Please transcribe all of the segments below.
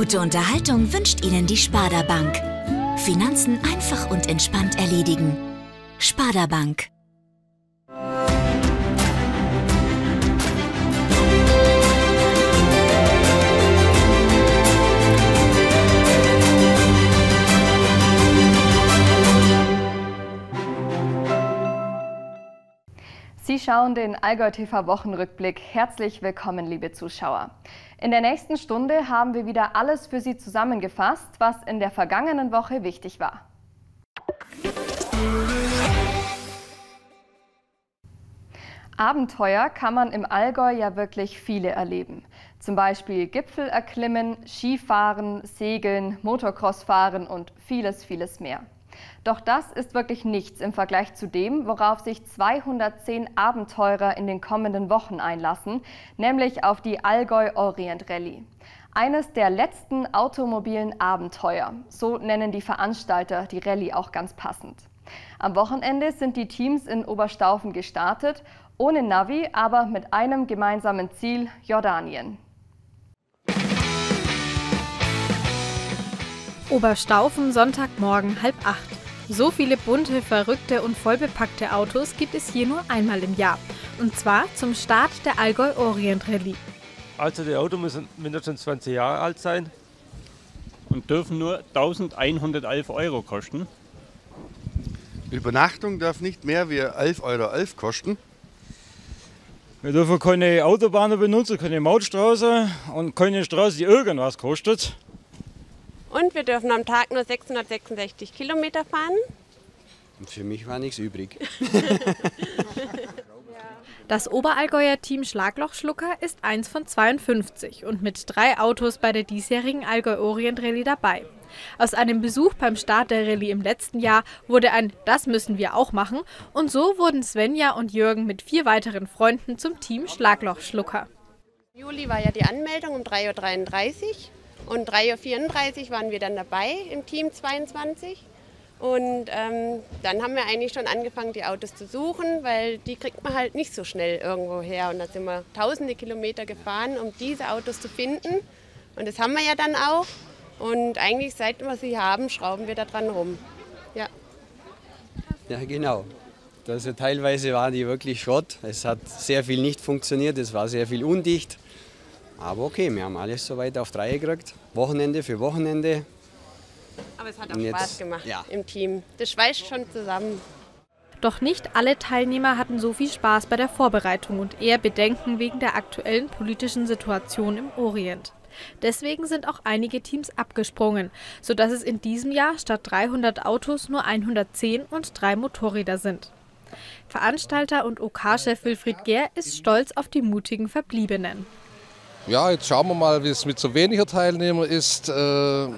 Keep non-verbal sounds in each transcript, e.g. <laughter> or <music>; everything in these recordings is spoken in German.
Gute Unterhaltung wünscht Ihnen die Sparda Bank. Finanzen einfach und entspannt erledigen. Sparda Bank. Sie schauen den Allgäu TV Wochenrückblick. Herzlich willkommen, liebe Zuschauer. In der nächsten Stunde haben wir wieder alles für Sie zusammengefasst, was in der vergangenen Woche wichtig war. Abenteuer kann man im Allgäu ja wirklich viele erleben. Zum Beispiel Gipfel erklimmen, Skifahren, Segeln, Motocross fahren und vieles, vieles mehr. Doch das ist wirklich nichts im Vergleich zu dem, worauf sich 210 Abenteurer in den kommenden Wochen einlassen, nämlich auf die Allgäu Orient Rallye. Eines der letzten automobilen Abenteuer, so nennen die Veranstalter die Rallye auch ganz passend. Am Wochenende sind die Teams in Oberstaufen gestartet, ohne Navi, aber mit einem gemeinsamen Ziel, Jordanien. Oberstaufen, Sonntagmorgen, halb acht. So viele bunte, verrückte und vollbepackte Autos gibt es hier nur einmal im Jahr. Und zwar zum Start der Allgäu Orient Rallye. Also die Autos müssen mindestens 20 Jahre alt sein. Und dürfen nur 1111 Euro kosten. Übernachtung darf nicht mehr wie 11,11 Euro kosten. Wir dürfen keine Autobahnen benutzen, keine Mautstraße und keine Straße, die irgendwas kostet. Und wir dürfen am Tag nur 666 Kilometer fahren. Und für mich war nichts übrig. <laughs> Das Oberallgäuer Team Schlaglochschlucker ist eins von 52 und mit drei Autos bei der diesjährigen Allgäu Orient Rallye dabei. Aus einem Besuch beim Start der Rallye im letzten Jahr wurde ein Das müssen wir auch machen und so wurden Svenja und Jürgen mit vier weiteren Freunden zum Team Schlaglochschlucker. Juli war ja die Anmeldung um 3.33 Uhr und 3.34 Uhr waren wir dann dabei im Team 22. Und ähm, dann haben wir eigentlich schon angefangen, die Autos zu suchen, weil die kriegt man halt nicht so schnell irgendwo her. Und da sind wir tausende Kilometer gefahren, um diese Autos zu finden. Und das haben wir ja dann auch. Und eigentlich, seit wir sie haben, schrauben wir da dran rum. Ja. Ja, genau. Also teilweise waren die wirklich Schrott. Es hat sehr viel nicht funktioniert, es war sehr viel undicht. Aber okay, wir haben alles soweit auf drei gekriegt. Wochenende für Wochenende. Aber es hat auch jetzt, Spaß gemacht ja. im Team. Das schweißt schon zusammen. Doch nicht alle Teilnehmer hatten so viel Spaß bei der Vorbereitung und eher Bedenken wegen der aktuellen politischen Situation im Orient. Deswegen sind auch einige Teams abgesprungen, sodass es in diesem Jahr statt 300 Autos nur 110 und drei Motorräder sind. Veranstalter und OK-Chef Wilfried Gehr ist stolz auf die mutigen Verbliebenen. Ja, jetzt schauen wir mal, wie es mit so weniger Teilnehmern ist. Äh,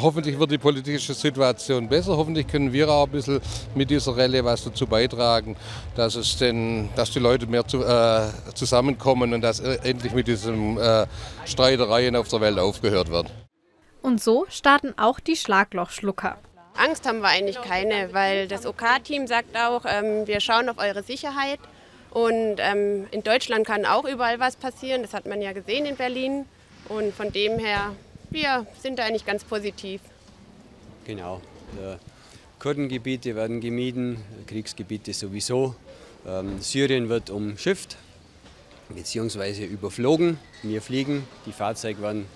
hoffentlich wird die politische Situation besser. Hoffentlich können wir auch ein bisschen mit dieser Rallye was dazu beitragen, dass, es denn, dass die Leute mehr zu, äh, zusammenkommen und dass endlich mit diesen äh, Streitereien auf der Welt aufgehört wird. Und so starten auch die Schlaglochschlucker. Angst haben wir eigentlich keine, weil das OK-Team sagt auch, ähm, wir schauen auf eure Sicherheit. Und ähm, in Deutschland kann auch überall was passieren. Das hat man ja gesehen in Berlin. Und von dem her, wir sind da eigentlich ganz positiv. Genau. Kurdengebiete werden gemieden, Kriegsgebiete sowieso. Ähm, Syrien wird umschifft bzw. überflogen. Wir fliegen, die Fahrzeuge werden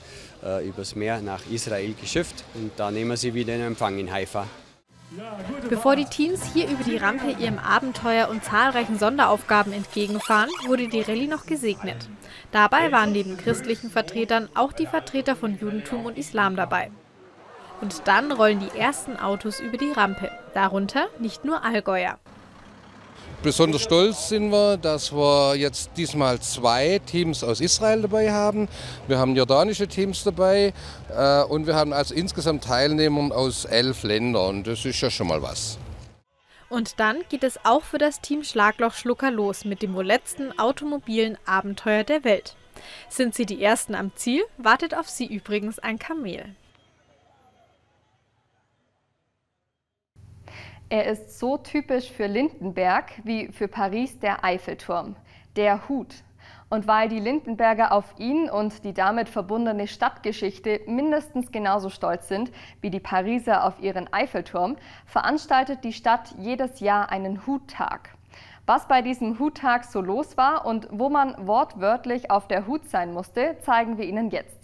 äh, übers Meer nach Israel geschifft und da nehmen wir sie wieder in Empfang in Haifa. Bevor die Teams hier über die Rampe ihrem Abenteuer und zahlreichen Sonderaufgaben entgegenfahren, wurde die Rallye noch gesegnet. Dabei waren neben christlichen Vertretern auch die Vertreter von Judentum und Islam dabei. Und dann rollen die ersten Autos über die Rampe, darunter nicht nur Allgäuer. Besonders stolz sind wir, dass wir jetzt diesmal zwei Teams aus Israel dabei haben. Wir haben jordanische Teams dabei äh, und wir haben also insgesamt Teilnehmer aus elf Ländern. Das ist ja schon mal was. Und dann geht es auch für das Team Schlaglochschlucker los mit dem wohl letzten automobilen Abenteuer der Welt. Sind sie die Ersten am Ziel, wartet auf sie übrigens ein Kamel. Er ist so typisch für Lindenberg wie für Paris der Eiffelturm, der Hut. Und weil die Lindenberger auf ihn und die damit verbundene Stadtgeschichte mindestens genauso stolz sind wie die Pariser auf ihren Eiffelturm, veranstaltet die Stadt jedes Jahr einen Huttag. Was bei diesem Huttag so los war und wo man wortwörtlich auf der Hut sein musste, zeigen wir Ihnen jetzt.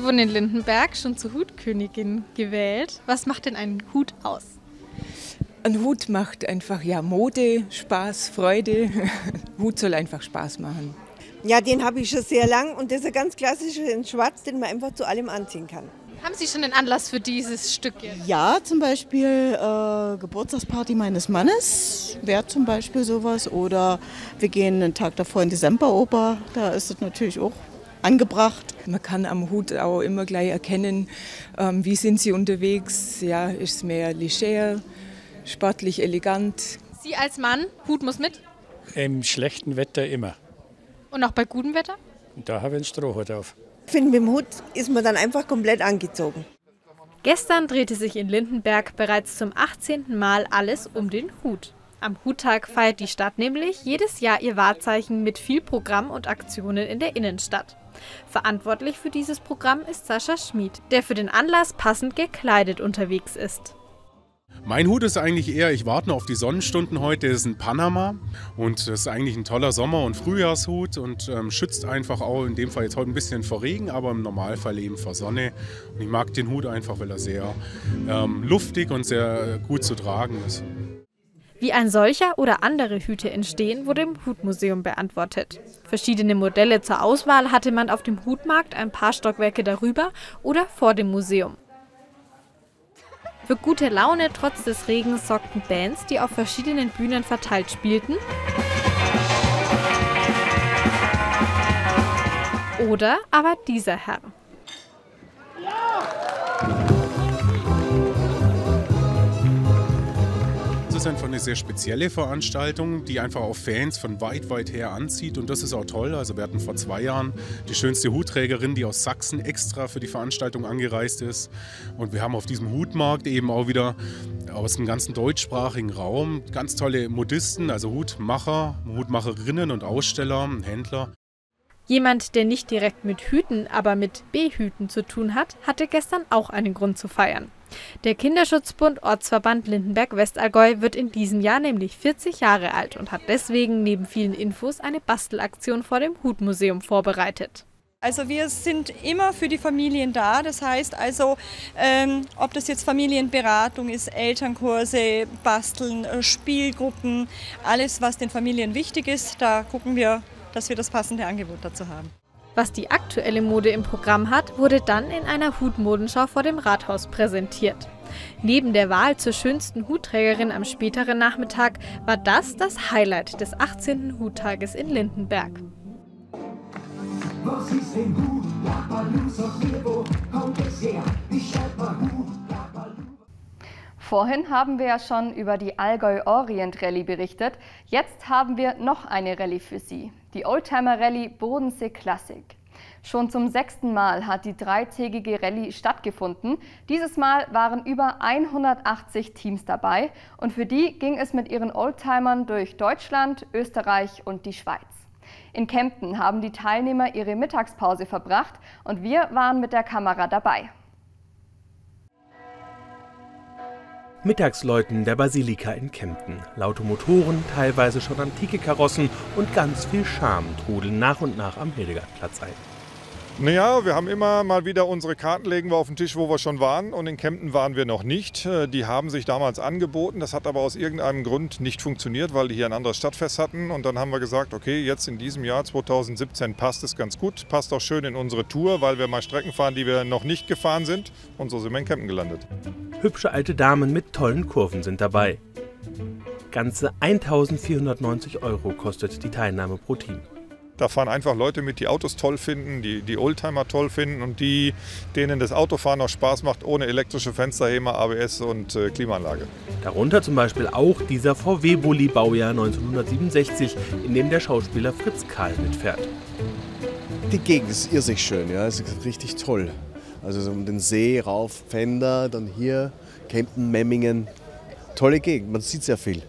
Sie wurden in Lindenberg schon zur Hutkönigin gewählt. Was macht denn einen Hut aus? Ein Hut macht einfach ja Mode, Spaß, Freude. <laughs> Hut soll einfach Spaß machen. Ja, den habe ich schon sehr lang und das ist ein ganz klassischer in Schwarz, den man einfach zu allem anziehen kann. Haben Sie schon einen Anlass für dieses Stück jetzt? Ja, zum Beispiel äh, Geburtstagsparty meines Mannes wäre zum Beispiel sowas. Oder wir gehen einen Tag davor in die Semperoper, da ist es natürlich auch angebracht. Man kann am Hut auch immer gleich erkennen, ähm, wie sind sie unterwegs. Ja, ist es mehr leger, sportlich, elegant. Sie als Mann, Hut muss mit? Im schlechten Wetter immer. Und auch bei gutem Wetter? Da habe ich einen Strohhut auf. Ich finde, mit dem Hut ist man dann einfach komplett angezogen. Gestern drehte sich in Lindenberg bereits zum 18. Mal alles um den Hut. Am Huttag feiert die Stadt nämlich jedes Jahr ihr Wahrzeichen mit viel Programm und Aktionen in der Innenstadt. Verantwortlich für dieses Programm ist Sascha Schmid, der für den Anlass passend gekleidet unterwegs ist. Mein Hut ist eigentlich eher, ich warte noch auf die Sonnenstunden heute, ist ein Panama und das ist eigentlich ein toller Sommer- und Frühjahrshut und ähm, schützt einfach auch in dem Fall jetzt heute ein bisschen vor Regen, aber im Normalfall eben vor Sonne. Und ich mag den Hut einfach, weil er sehr ähm, luftig und sehr gut zu tragen ist. Wie ein solcher oder andere Hüte entstehen, wurde im Hutmuseum beantwortet. Verschiedene Modelle zur Auswahl hatte man auf dem Hutmarkt ein paar Stockwerke darüber oder vor dem Museum. Für gute Laune trotz des Regens sorgten Bands, die auf verschiedenen Bühnen verteilt spielten. Oder aber dieser Herr. Ist einfach eine sehr spezielle Veranstaltung, die einfach auch Fans von weit, weit her anzieht. Und das ist auch toll. Also wir hatten vor zwei Jahren die schönste Hutträgerin, die aus Sachsen extra für die Veranstaltung angereist ist. Und wir haben auf diesem Hutmarkt eben auch wieder aus dem ganzen deutschsprachigen Raum ganz tolle Modisten, also Hutmacher, Hutmacherinnen und Aussteller, Händler. Jemand, der nicht direkt mit Hüten, aber mit B-Hüten zu tun hat, hatte gestern auch einen Grund zu feiern. Der Kinderschutzbund Ortsverband Lindenberg-Westallgäu wird in diesem Jahr nämlich 40 Jahre alt und hat deswegen neben vielen Infos eine Bastelaktion vor dem Hutmuseum vorbereitet. Also wir sind immer für die Familien da. Das heißt also, ähm, ob das jetzt Familienberatung ist, Elternkurse, Basteln, äh, Spielgruppen, alles, was den Familien wichtig ist, da gucken wir, dass wir das passende Angebot dazu haben. Was die aktuelle Mode im Programm hat, wurde dann in einer Hutmodenschau vor dem Rathaus präsentiert. Neben der Wahl zur schönsten Hutträgerin am späteren Nachmittag war das das Highlight des 18. Huttages in Lindenberg. Was ist denn Hut? kommt es her? Wie schreibt man Hut? Vorhin haben wir ja schon über die Allgäu Orient Rallye berichtet. Jetzt haben wir noch eine Rallye für Sie, die Oldtimer Rallye Bodensee Classic. Schon zum sechsten Mal hat die dreitägige Rallye stattgefunden. Dieses Mal waren über 180 Teams dabei und für die ging es mit ihren Oldtimern durch Deutschland, Österreich und die Schweiz. In Kempten haben die Teilnehmer ihre Mittagspause verbracht und wir waren mit der Kamera dabei. Mittagsläuten der Basilika in Kempten. Laute Motoren, teilweise schon antike Karossen und ganz viel Charme trudeln nach und nach am Hildegardplatz ein. Naja, wir haben immer mal wieder unsere Karten legen wir auf den Tisch, wo wir schon waren. Und in Kempten waren wir noch nicht. Äh, die haben sich damals angeboten. Das hat aber aus irgendeinem Grund nicht funktioniert, weil die hier ein anderes Stadtfest hatten. Und dann haben wir gesagt, okay, jetzt in diesem Jahr 2017 passt es ganz gut. Passt auch schön in unsere Tour, weil wir mal Strecken fahren, die wir noch nicht gefahren sind. Und so sind wir in Kempten gelandet. Hübsche alte Damen mit tollen Kurven sind dabei. Ganze 1490 Euro kostet die Teilnahme pro Team. Da fahren einfach Leute mit, die Autos toll finden, die, die Oldtimer toll finden und die, denen das Autofahren auch Spaß macht, ohne elektrische Fensterhämer, ABS und äh, Klimaanlage. Darunter zum Beispiel auch dieser VW-Bulli Baujahr 1967, in dem der Schauspieler Fritz Karl mitfährt. Die Gegend ist irrsinnig schön, ja, es ist richtig toll. Also so um den See rauf, Fender, dann hier, Kempten, Memmingen. Tolle Gegend, man sieht sehr viel.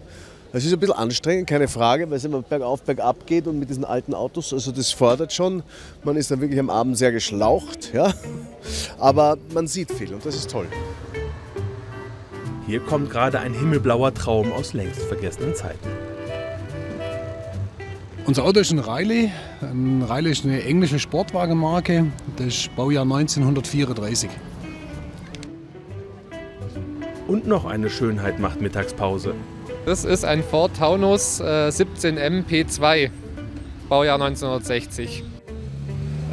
Es ist ein bisschen anstrengend, keine Frage, weil es immer bergauf, bergab geht und mit diesen alten Autos, also das fordert schon. Man ist dann wirklich am Abend sehr geschlaucht, ja. Aber man sieht viel und das ist toll. Hier kommt gerade ein himmelblauer Traum aus längst vergessenen Zeiten. Unser Auto ist ein Riley. Ein Riley ist eine englische Sportwagenmarke. Das ist Baujahr 1934. Und noch eine Schönheit macht Mittagspause. Das ist ein Ford Taunus äh, 17M P2, Baujahr 1960.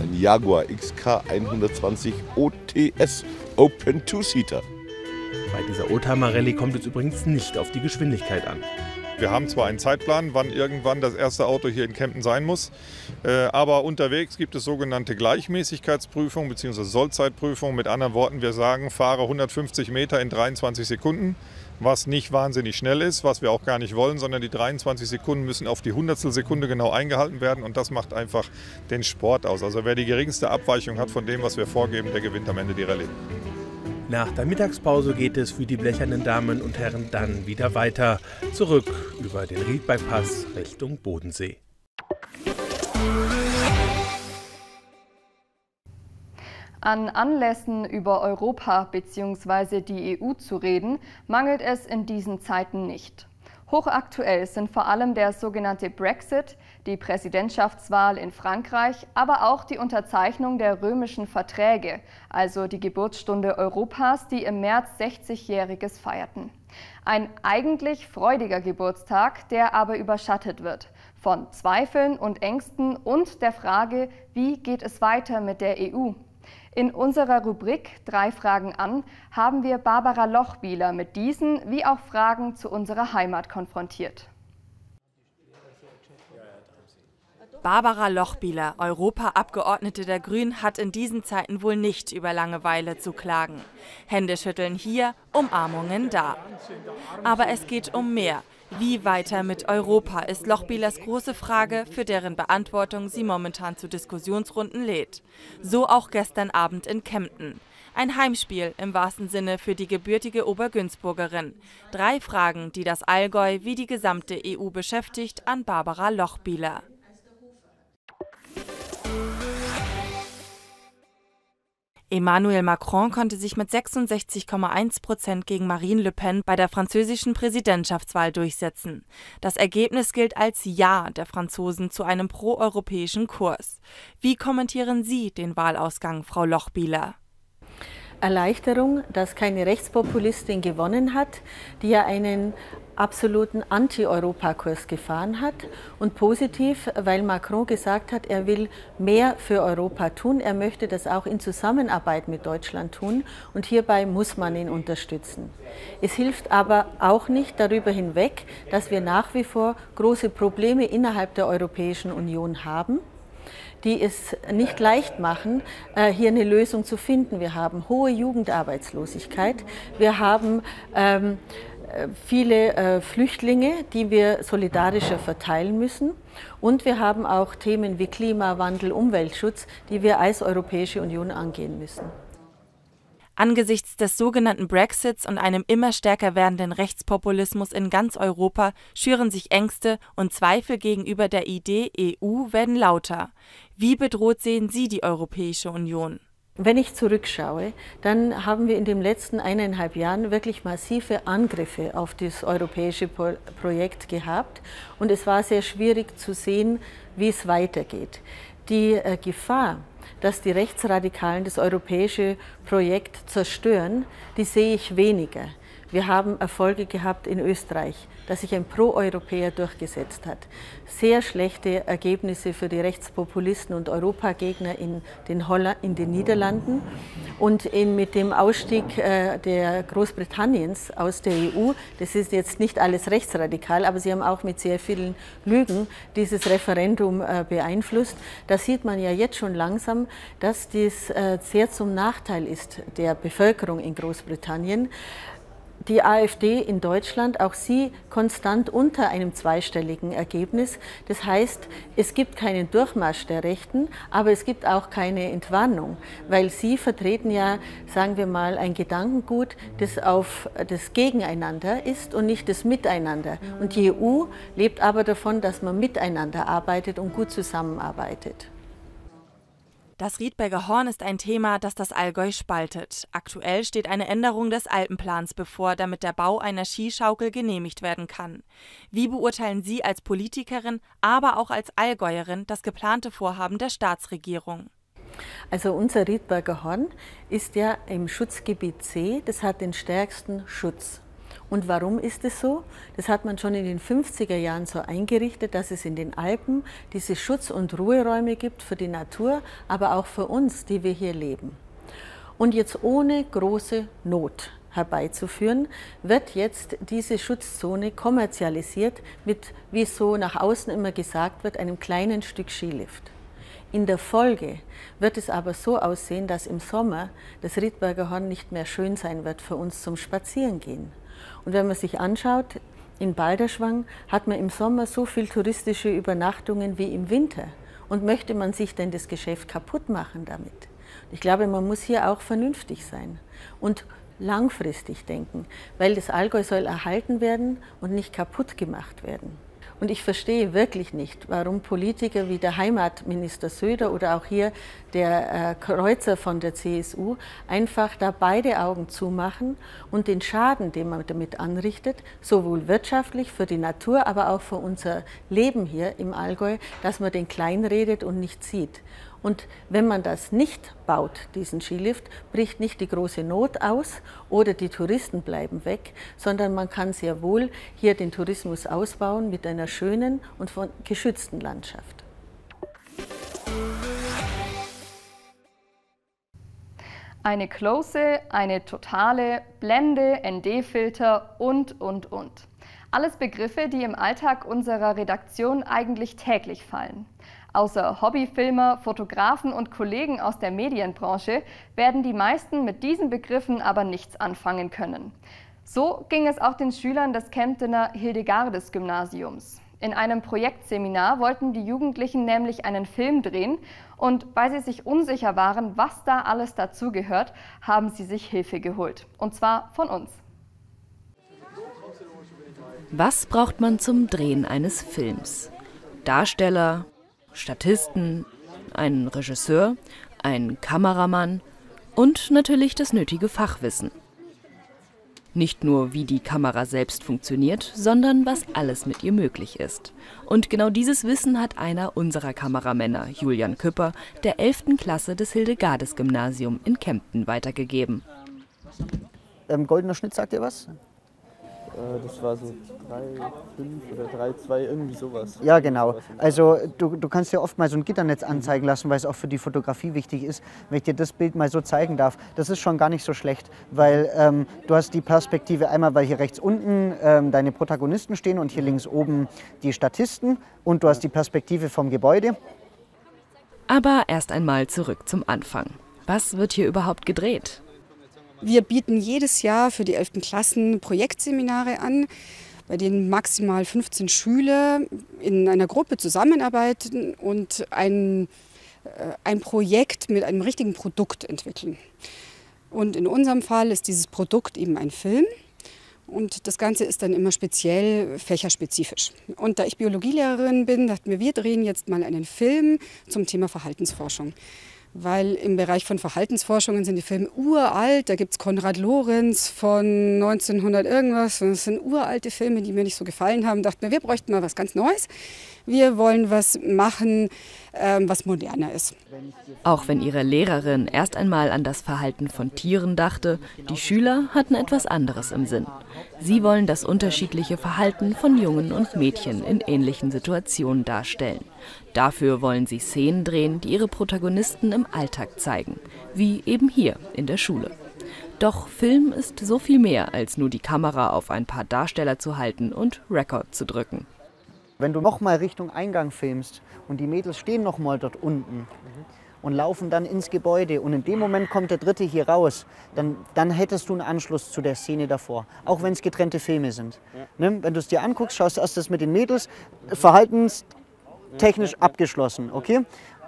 Ein Jaguar XK 120 OTS Open Two-Seater. Bei dieser Oldtimer Rallye kommt es übrigens nicht auf die Geschwindigkeit an. Wir haben zwar einen Zeitplan, wann irgendwann das erste Auto hier in Kempten sein muss, äh, aber unterwegs gibt es sogenannte Gleichmäßigkeitsprüfungen bzw. Sollzeitprüfungen. Mit anderen Worten, wir sagen, fahre 150 Meter in 23 Sekunden, was nicht wahnsinnig schnell ist, was wir auch gar nicht wollen, sondern die 23 Sekunden müssen auf die Hundertstel Sekunde genau eingehalten werden und das macht einfach den Sport aus. Also wer die geringste Abweichung hat von dem, was wir vorgeben, der gewinnt am Ende die Rallye. Nach der Mittagspause geht es für die blechernen Damen und Herren dann wieder weiter. Zurück über den Riedbergpass Richtung Bodensee. An Anlässen über Europa bzw. die EU zu reden, mangelt es in diesen Zeiten nicht. Hochaktuell sind vor allem der sogenannte Brexit, die Präsidentschaftswahl in Frankreich, aber auch die Unterzeichnung der römischen Verträge, also die Geburtsstunde Europas, die im März 60-jähriges feierten. Ein eigentlich freudiger Geburtstag, der aber überschattet wird von Zweifeln und Ängsten und der Frage, wie geht es weiter mit der EU? In unserer Rubrik Drei Fragen an haben wir Barbara Lochbieler mit diesen wie auch Fragen zu unserer Heimat konfrontiert. Barbara Lochbieler, Europaabgeordnete der Grünen, hat in diesen Zeiten wohl nicht über Langeweile zu klagen. Händeschütteln hier, Umarmungen da. Aber es geht um mehr. Wie weiter mit Europa ist Lochbielers große Frage, für deren Beantwortung sie momentan zu Diskussionsrunden lädt. So auch gestern Abend in Kempten. Ein Heimspiel im wahrsten Sinne für die gebürtige Obergünzburgerin. Drei Fragen, die das Allgäu wie die gesamte EU beschäftigt, an Barbara Lochbieler. Emmanuel Macron konnte sich mit 66,1 Prozent gegen Marine Le Pen bei der französischen Präsidentschaftswahl durchsetzen. Das Ergebnis gilt als Ja der Franzosen zu einem proeuropäischen Kurs. Wie kommentieren Sie den Wahlausgang, Frau Lochbieler? Erleichterung, dass keine Rechtspopulistin gewonnen hat, die ja einen absoluten Anti-Europa-Kurs gefahren hat. Und positiv, weil Macron gesagt hat, er will mehr für Europa tun. Er möchte das auch in Zusammenarbeit mit Deutschland tun. Und hierbei muss man ihn unterstützen. Es hilft aber auch nicht darüber hinweg, dass wir nach wie vor große Probleme innerhalb der Europäischen Union haben die es nicht leicht machen, äh, hier eine Lösung zu finden. Wir haben hohe Jugendarbeitslosigkeit, wir haben ähm, äh, viele äh, Flüchtlinge, die wir solidarischer verteilen müssen. Und wir haben auch Themen wie Klimawandel, Umweltschutz, die wir als Europäische Union angehen müssen. Angesichts des sogenannten Brexits und einem immer stärker werdenden Rechtspopulismus in ganz Europa schüren sich Ängste und Zweifel gegenüber der Idee EU werden lauter. Wie bedroht sehen Sie die Europäische Union? Wenn ich zurückschaue, dann haben wir in den letzten eineinhalb Jahren wirklich massive Angriffe auf das europäische Projekt gehabt und es war sehr schwierig zu sehen, wie es weitergeht. Die äh, Gefahr, dass die Rechtsradikalen das europäische Projekt zerstören, die sehe ich weniger. Wir haben Erfolge gehabt in Österreich, dass sich ein Pro-Europäer durchgesetzt hat. Sehr schlechte Ergebnisse für die Rechtspopulisten und Europagegner in den, Holland, in den Niederlanden. Und in, mit dem Ausstieg äh, der Großbritanniens aus der EU, das ist jetzt nicht alles rechtsradikal, aber sie haben auch mit sehr vielen Lügen dieses Referendum äh, beeinflusst. Da sieht man ja jetzt schon langsam, dass dies äh, sehr zum Nachteil ist der Bevölkerung in Großbritannien. Die AfD in Deutschland, auch sie konstant unter einem zweistelligen Ergebnis. Das heißt, es gibt keinen Durchmarsch der Rechten, aber es gibt auch keine Entwarnung, weil sie vertreten ja, sagen wir mal, ein Gedankengut, das auf das Gegeneinander ist und nicht das Miteinander. Und die EU lebt aber davon, dass man miteinander arbeitet und gut zusammenarbeitet. Das Riedberger Horn ist ein Thema, das das Allgäu spaltet. Aktuell steht eine Änderung des Alpenplans bevor, damit der Bau einer Skischaukel genehmigt werden kann. Wie beurteilen Sie als Politikerin, aber auch als Allgäuerin das geplante Vorhaben der Staatsregierung? Also unser Riedberger Horn ist ja im Schutzgebiet C, das hat den stärksten Schutz. Und warum ist es so? Das hat man schon in den 50er Jahren so eingerichtet, dass es in den Alpen diese Schutz- und Ruheräume gibt für die Natur, aber auch für uns, die wir hier leben. Und jetzt ohne große Not herbeizuführen, wird jetzt diese Schutzzone kommerzialisiert mit, wie so nach außen immer gesagt wird, einem kleinen Stück Skilift. In der Folge wird es aber so aussehen, dass im Sommer das Riedberger Horn nicht mehr schön sein wird für uns zum Spazierengehen. Und wenn man sich anschaut, in Balderschwang hat man im Sommer so viel touristische Übernachtungen wie im Winter. Und möchte man sich denn das Geschäft kaputt machen damit? Ich glaube, man muss hier auch vernünftig sein und langfristig denken, weil das Allgäu soll erhalten werden und nicht kaputt gemacht werden. Und ich verstehe wirklich nicht, warum Politiker wie der Heimatminister Söder oder auch hier der äh, Kreuzer von der CSU einfach da beide Augen zumachen und den Schaden, den man damit anrichtet, sowohl wirtschaftlich für die Natur, aber auch für unser Leben hier im Allgäu, dass man den kleinredet und nicht sieht. Und wenn man das nicht baut, diesen Skilift, bricht nicht die große Not aus oder die Touristen bleiben weg, sondern man kann sehr wohl hier den Tourismus ausbauen mit einer schönen und von geschützten Landschaft. Eine Close, eine totale, Blende, ND-Filter und, und, und. Alles Begriffe, die im Alltag unserer Redaktion eigentlich täglich fallen. Außer Hobbyfilmer, Fotografen und Kollegen aus der Medienbranche werden die meisten mit diesen Begriffen aber nichts anfangen können. So ging es auch den Schülern des Kemptener Hildegardes-Gymnasiums. In einem Projektseminar wollten die Jugendlichen nämlich einen Film drehen und weil sie sich unsicher waren, was da alles dazugehört, haben sie sich Hilfe geholt. Und zwar von uns. Was braucht man zum Drehen eines Films? Darsteller, Statisten, einen Regisseur, einen Kameramann und natürlich das nötige Fachwissen. Nicht nur, wie die Kamera selbst funktioniert, sondern was alles mit ihr möglich ist. Und genau dieses Wissen hat einer unserer Kameramänner, Julian Küpper, der 11. Klasse des Hildegardes-Gymnasium in Kempten weitergegeben. Ähm, goldener Schnitt, sagt ihr was? Äh, das war so 3, 5 oder 3, 2, irgendwie sowas. Ja, genau. Also du, du kannst dir oft mal so ein Gitternetz anzeigen lassen, weil es auch für die Fotografie wichtig ist. Wenn ich dir das Bild mal so zeigen darf, das ist schon gar nicht so schlecht, weil ähm, du hast die Perspektive einmal, weil hier rechts unten ähm, deine Protagonisten stehen und hier links oben die Statisten und du hast die Perspektive vom Gebäude. Aber erst einmal zurück zum Anfang. Was wird hier überhaupt gedreht? Wir bieten jedes Jahr für die 11. Klassen Projektseminare an, bei denen maximal 15 Schüler in einer Gruppe zusammenarbeiten und ein, äh, ein Projekt mit einem richtigen Produkt entwickeln. Und in unserem Fall ist dieses Produkt eben ein Film. Und das Ganze ist dann immer speziell fächerspezifisch. Und da ich Biologielehrerin bin, dachten wir, wir drehen jetzt mal einen Film zum Thema Verhaltensforschung weil im Bereich von Verhaltensforschungen sind die Filme uralt. Da gibt es Konrad Lorenz von 1900 irgendwas. Das sind uralte Filme, die mir nicht so gefallen haben. Dachten wir, wir bräuchten mal was ganz Neues. Wir wollen was machen, ähm, was moderner ist. Auch wenn ihre Lehrerin erst einmal an das Verhalten von Tieren dachte, die Schüler hatten etwas anderes im Sinn. Sie wollen das unterschiedliche Verhalten von Jungen und Mädchen in ähnlichen Situationen darstellen. Dafür wollen sie Szenen drehen, die ihre Protagonisten im Alltag zeigen, wie eben hier in der Schule. Doch Film ist so viel mehr, als nur die Kamera auf ein paar Darsteller zu halten und Record zu drücken. Wenn du nochmal Richtung Eingang filmst und die Mädels stehen nochmal dort unten und laufen dann ins Gebäude und in dem Moment kommt der Dritte hier raus, dann, dann hättest du einen Anschluss zu der Szene davor, auch wenn es getrennte Filme sind. Ne? Wenn du es dir anguckst, schaust du erst das mit den Mädels, verhaltenstechnisch abgeschlossen, okay?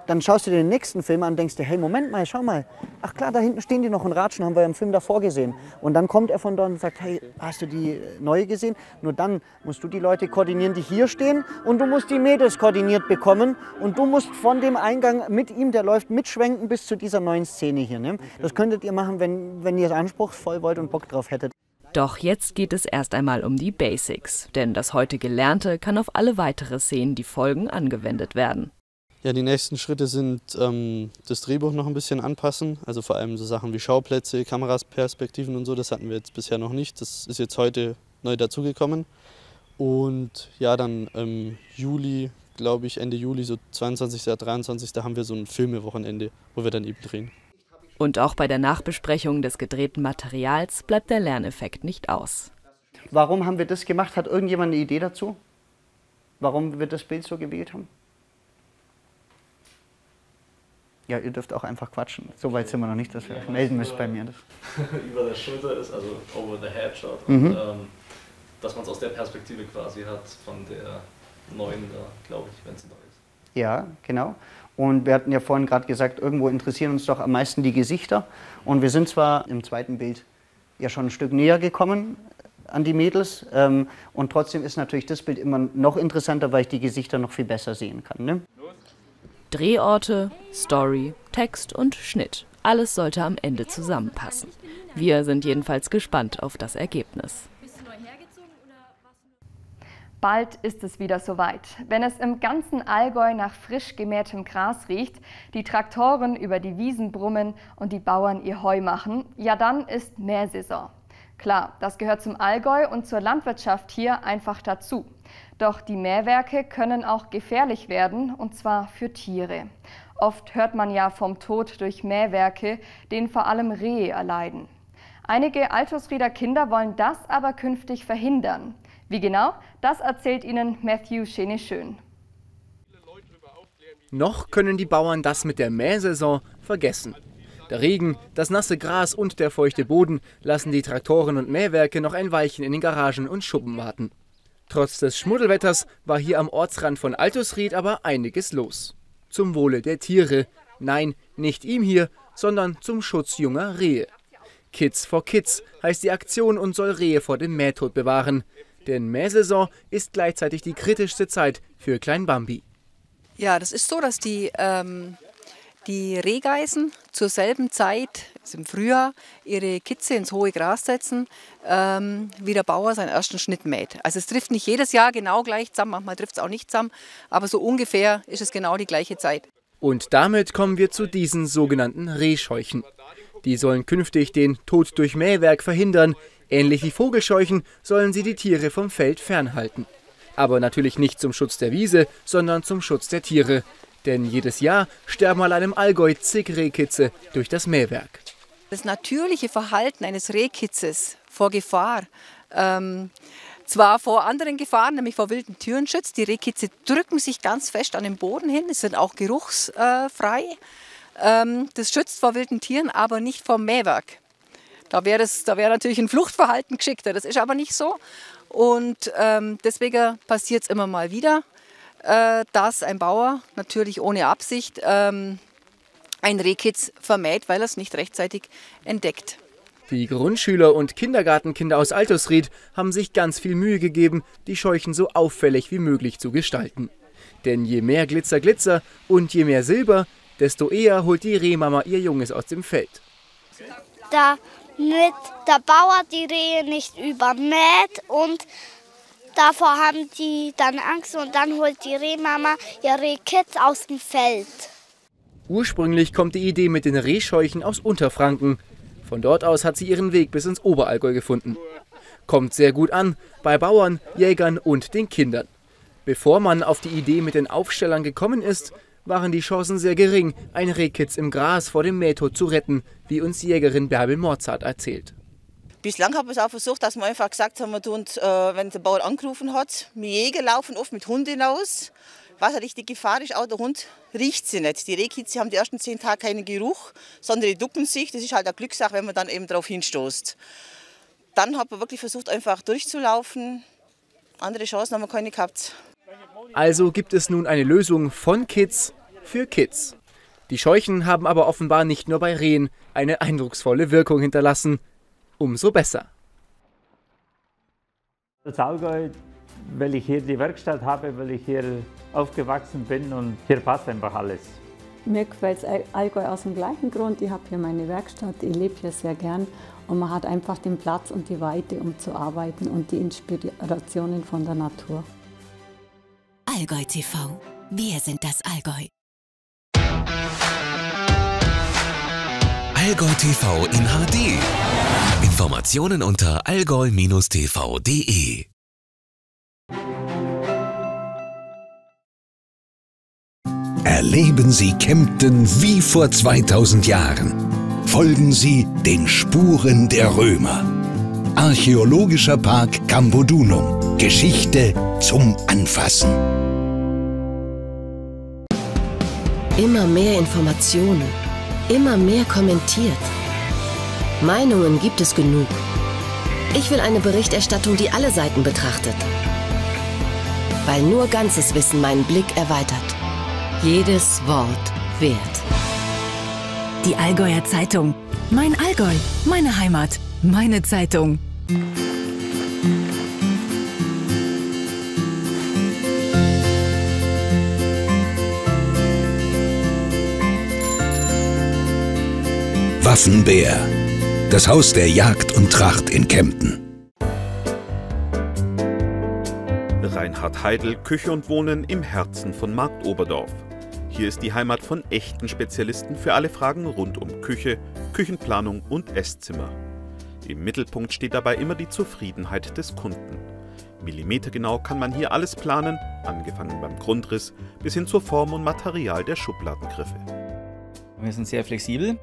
Dann schaust du dir den nächsten Film an und denkst dir, hey, Moment mal, schau mal. Ach klar, da hinten stehen die noch und ratschen, haben wir im Film davor gesehen. Und dann kommt er von dort und sagt, hey, hast du die äh, neue gesehen? Nur dann musst du die Leute koordinieren, die hier stehen und du musst die Mädels koordiniert bekommen und du musst von dem Eingang mit ihm, der läuft, mitschwenken bis zu dieser neuen Szene hier. Ne? Das könntet ihr machen, wenn, wenn ihr es anspruchsvoll wollt und Bock drauf hättet. Doch jetzt geht es erst einmal um die Basics, denn das heute Gelernte kann auf alle weitere Szenen, die folgen, angewendet werden. Ja, die nächsten Schritte sind ähm, das Drehbuch noch ein bisschen anpassen. Also vor allem so Sachen wie Schauplätze, Kamerasperspektiven und so, das hatten wir jetzt bisher noch nicht. Das ist jetzt heute neu dazugekommen. Und ja, dann im Juli, glaube ich, Ende Juli, so 22., 23., da haben wir so ein Filmewochenende, wo wir dann eben drehen. Und auch bei der Nachbesprechung des gedrehten Materials bleibt der Lerneffekt nicht aus. Warum haben wir das gemacht? Hat irgendjemand eine Idee dazu? Warum wir das Bild so gewählt haben? Ja, ihr dürft auch einfach quatschen. So weit sind wir noch nicht, dass ihr euch melden müsst bei mir. Das <laughs> über der Schulter ist, also over the head shot. Mhm. Und, ähm, dass man es aus der Perspektive quasi hat, von der neuen da, glaube ich, wenn es neu ist. Ja, genau. Und wir hatten ja vorhin gerade gesagt, irgendwo interessieren uns doch am meisten die Gesichter. Und wir sind zwar im zweiten Bild ja schon ein Stück näher gekommen an die Mädels. Ähm, und trotzdem ist natürlich das Bild immer noch interessanter, weil ich die Gesichter noch viel besser sehen kann. Ne? Drehorte, Story, Text und Schnitt. Alles sollte am Ende zusammenpassen. Wir sind jedenfalls gespannt auf das Ergebnis. Bald ist es wieder soweit. Wenn es im ganzen Allgäu nach frisch gemähtem Gras riecht, die Traktoren über die Wiesen brummen und die Bauern ihr Heu machen, ja dann ist Mähsaison. Klar, das gehört zum Allgäu und zur Landwirtschaft hier einfach dazu. Doch die Mähwerke können auch gefährlich werden, und zwar für Tiere. Oft hört man ja vom Tod durch Mähwerke, den vor allem Rehe erleiden. Einige Altusrieder Kinder wollen das aber künftig verhindern. Wie genau? Das erzählt Ihnen Matthew Schene-Schön. Noch können die Bauern das mit der Mähsaison vergessen. Der Regen, das nasse Gras und der feuchte Boden lassen die Traktoren und Mähwerke noch ein Weilchen in den Garagen und Schuppen warten. Trotz des Schmuddelwetters war hier am Ortsrand von Altusried aber einiges los. Zum Wohle der Tiere. Nein, nicht ihm hier, sondern zum Schutz junger Rehe. Kids for Kids heißt die Aktion und soll Rehe vor dem Mähtod bewahren. Denn Mähsaison ist gleichzeitig die kritischste Zeit für Klein Bambi. Ja, das ist so, dass die ähm, die Rehgeißen zur selben Zeit, also im Frühjahr, ihre Kitze ins hohe Gras setzen, ähm, wie der Bauer seinen ersten Schnitt mäht. Also es trifft nicht jedes Jahr genau gleich zusammen, manchmal trifft es auch nicht zusammen, aber so ungefähr ist es genau die gleiche Zeit. Und damit kommen wir zu diesen sogenannten Rehscheuchen. Die sollen künftig den Tod durch Mähwerk verhindern. Ähnlich wie Vogelscheuchen sollen sie die Tiere vom Feld fernhalten. Aber natürlich nicht zum Schutz der Wiese, sondern zum Schutz der Tiere. Denn jedes Jahr sterben allein im Allgäu zig Rehkitze durch das Mähwerk. Das natürliche Verhalten eines Rehkitzes vor Gefahr, ähm, zwar vor anderen Gefahren, nämlich vor wilden Türen schützt. Die Rehkitze drücken sich ganz fest an den Boden hin, sind auch geruchsfrei. Ähm, das schützt vor wilden Tieren, aber nicht vor Mähwerk. Da wäre wär natürlich ein Fluchtverhalten geschickter, das ist aber nicht so. Und ähm, deswegen passiert es immer mal wieder. Äh, dass ein Bauer natürlich ohne Absicht ähm, ein Rehkitz vermäht, weil er es nicht rechtzeitig entdeckt. Die Grundschüler und Kindergartenkinder aus Altusried haben sich ganz viel Mühe gegeben, die Scheuchen so auffällig wie möglich zu gestalten. Denn je mehr Glitzer, Glitzer und je mehr Silber, desto eher holt die Rehmama ihr Junges aus dem Feld. Damit der Bauer die Rehe nicht übermäht und Davor haben die dann Angst und dann holt die Rehmama ihre Kids aus dem Feld. Ursprünglich kommt die Idee mit den Rehscheuchen aus Unterfranken. Von dort aus hat sie ihren Weg bis ins Oberallgäu gefunden. Kommt sehr gut an bei Bauern, Jägern und den Kindern. Bevor man auf die Idee mit den Aufstellern gekommen ist, waren die Chancen sehr gering, ein Rehkitz im Gras vor dem Mähtod zu retten, wie uns Jägerin Bärbel Mozart erzählt. Bislang haben wir es auch versucht, dass wir einfach gesagt haben, wir äh, wenn der Bauer angerufen hat, wir Jäger laufen oft mit Hunden hinaus, Was eine richtige Gefahr ist, auch der Hund riecht sie nicht. Die Rehkitze haben die ersten zehn Tage keinen Geruch, sondern die ducken sich. Das ist halt eine Glückssache, wenn man dann eben darauf hinstoßt. Dann hat man wirklich versucht, einfach durchzulaufen. Andere Chancen haben wir keine gehabt. Also gibt es nun eine Lösung von Kids für Kids. Die Scheuchen haben aber offenbar nicht nur bei Rehen eine eindrucksvolle Wirkung hinterlassen. Umso besser. Das Allgäu, weil ich hier die Werkstatt habe, weil ich hier aufgewachsen bin und hier passt einfach alles. Mir gefällt Allgäu aus dem gleichen Grund. Ich habe hier meine Werkstatt, ich lebe hier sehr gern und man hat einfach den Platz und die Weite, um zu arbeiten und die Inspirationen von der Natur. Allgäu TV. Wir sind das Allgäu. Allgäu TV in HD. Informationen unter allgäu-tv.de. Erleben Sie Kempten wie vor 2000 Jahren. Folgen Sie den Spuren der Römer. Archäologischer Park Cambodunum. Geschichte zum Anfassen. Immer mehr Informationen, immer mehr kommentiert. Meinungen gibt es genug. Ich will eine Berichterstattung, die alle Seiten betrachtet. Weil nur ganzes Wissen meinen Blick erweitert. Jedes Wort wert. Die Allgäuer Zeitung. Mein Allgäu, meine Heimat, meine Zeitung. Waffenbär. Das Haus der Jagd und Tracht in Kempten. Reinhard Heidel, Küche und Wohnen im Herzen von Markt Oberdorf. Hier ist die Heimat von echten Spezialisten für alle Fragen rund um Küche, Küchenplanung und Esszimmer. Im Mittelpunkt steht dabei immer die Zufriedenheit des Kunden. Millimetergenau kann man hier alles planen, angefangen beim Grundriss bis hin zur Form und Material der Schubladengriffe. Wir sind sehr flexibel.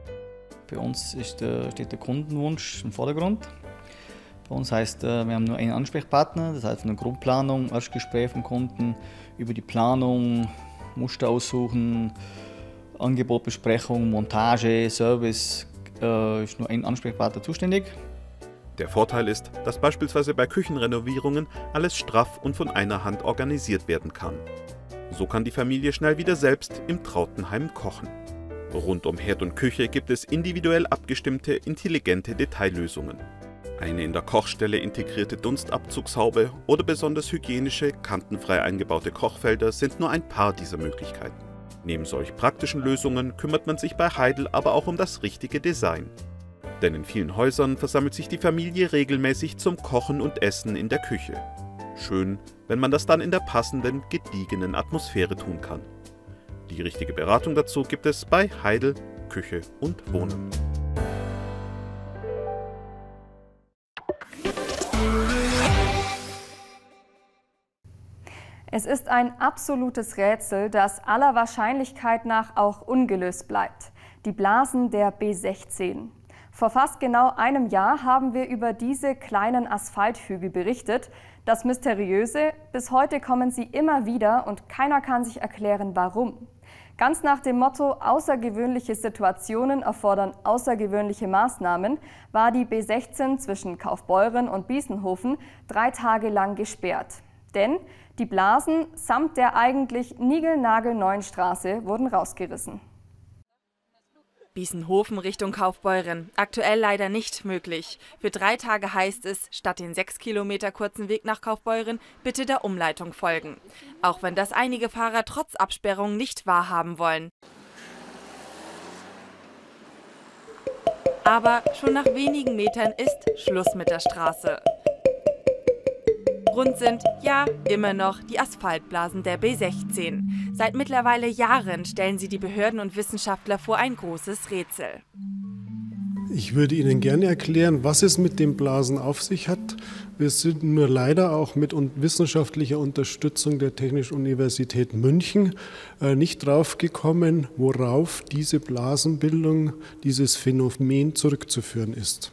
Bei uns der, steht der Kundenwunsch im Vordergrund. Bei uns heißt, äh, wir haben nur einen Ansprechpartner, das heißt von der Grundplanung, Erstgespräch vom Kunden, über die Planung, Muster aussuchen, Angebotbesprechung, Montage, Service, äh, ist nur ein Ansprechpartner zuständig. Der Vorteil ist, dass beispielsweise bei Küchenrenovierungen alles straff und von einer Hand organisiert werden kann. So kann die Familie schnell wieder selbst im Trautenheim kochen. Rund um Herd und Küche gibt es individuell abgestimmte, intelligente Detaillösungen. Eine in der Kochstelle integrierte Dunstabzugshaube oder besonders hygienische, kantenfrei eingebaute Kochfelder sind nur ein paar dieser Möglichkeiten. Neben solch praktischen Lösungen kümmert man sich bei Heidel aber auch um das richtige Design. Denn in vielen Häusern versammelt sich die Familie regelmäßig zum Kochen und Essen in der Küche. Schön, wenn man das dann in der passenden, gediegenen Atmosphäre tun kann. Die richtige Beratung dazu gibt es bei Heidel Küche und Wohnen. Es ist ein absolutes Rätsel, das aller Wahrscheinlichkeit nach auch ungelöst bleibt. Die Blasen der B16. Vor fast genau einem Jahr haben wir über diese kleinen Asphalthügel berichtet. Das Mysteriöse, bis heute kommen sie immer wieder und keiner kann sich erklären, warum. Ganz nach dem Motto Außergewöhnliche Situationen erfordern außergewöhnliche Maßnahmen war die B16 zwischen Kaufbeuren und Biesenhofen drei Tage lang gesperrt. Denn die Blasen samt der eigentlich niegelnagelneuen Straße wurden rausgerissen. Biesenhofen Richtung Kaufbeuren. Aktuell leider nicht möglich. Für drei Tage heißt es, statt den sechs Kilometer kurzen Weg nach Kaufbeuren, bitte der Umleitung folgen. Auch wenn das einige Fahrer trotz Absperrung nicht wahrhaben wollen. Aber schon nach wenigen Metern ist Schluss mit der Straße. Grund sind, ja, immer noch die Asphaltblasen der B16. Seit mittlerweile Jahren stellen sie die Behörden und Wissenschaftler vor ein großes Rätsel. Ich würde Ihnen gerne erklären, was es mit den Blasen auf sich hat. Wir sind nur leider auch mit wissenschaftlicher Unterstützung der Technischen Universität München äh, nicht drauf gekommen, worauf diese Blasenbildung, dieses Phänomen zurückzuführen ist.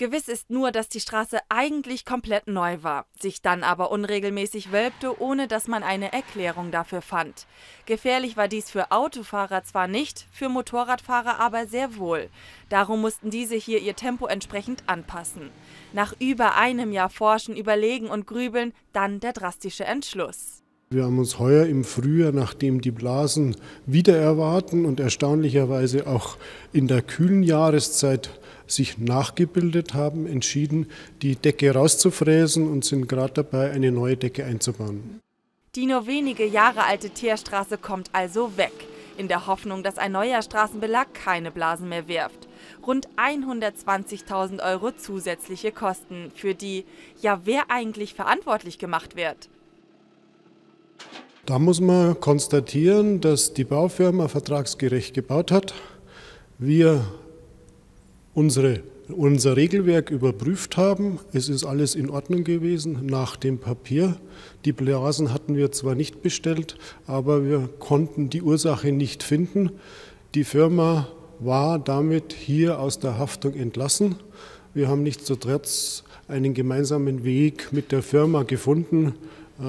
Gewiss ist nur, dass die Straße eigentlich komplett neu war, sich dann aber unregelmäßig wölbte, ohne dass man eine Erklärung dafür fand. Gefährlich war dies für Autofahrer zwar nicht, für Motorradfahrer aber sehr wohl. Darum mussten diese hier ihr Tempo entsprechend anpassen. Nach über einem Jahr Forschen, Überlegen und Grübeln dann der drastische Entschluss. Wir haben uns heuer im Frühjahr, nachdem die Blasen wieder erwarten und erstaunlicherweise auch in der kühlen Jahreszeit sich nachgebildet haben, entschieden, die Decke rauszufräsen und sind gerade dabei, eine neue Decke einzubauen. Die nur wenige Jahre alte Teerstraße kommt also weg, in der Hoffnung, dass ein neuer Straßenbelag keine Blasen mehr wirft. Rund 120.000 Euro zusätzliche Kosten, für die ja wer eigentlich verantwortlich gemacht wird. Da muss man konstatieren, dass die Baufirma vertragsgerecht gebaut hat. Wir unsere, unser Regelwerk überprüft haben. Es ist alles in Ordnung gewesen nach dem Papier. Die Blasen hatten wir zwar nicht bestellt, aber wir konnten die Ursache nicht finden. Die Firma war damit hier aus der Haftung entlassen. Wir haben nichtsdestotrotz einen gemeinsamen Weg mit der Firma gefunden,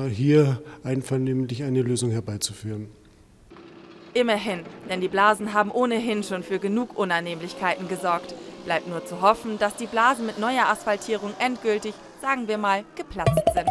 hier einvernehmlich eine Lösung herbeizuführen. Immerhin, denn die Blasen haben ohnehin schon für genug Unannehmlichkeiten gesorgt. Bleibt nur zu hoffen, dass die Blasen mit neuer Asphaltierung endgültig, sagen wir mal, geplatzt sind.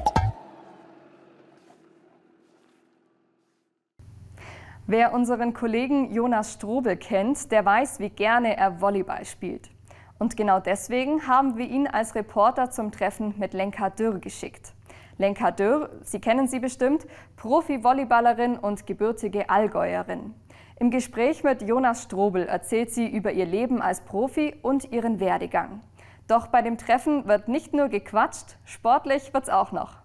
Wer unseren Kollegen Jonas Strobel kennt, der weiß, wie gerne er Volleyball spielt. Und genau deswegen haben wir ihn als Reporter zum Treffen mit Lenka Dürr geschickt. Lenka Dürr, Sie kennen sie bestimmt, Profi-Volleyballerin und gebürtige Allgäuerin. Im Gespräch mit Jonas Strobel erzählt sie über ihr Leben als Profi und ihren Werdegang. Doch bei dem Treffen wird nicht nur gequatscht, sportlich wird's auch noch.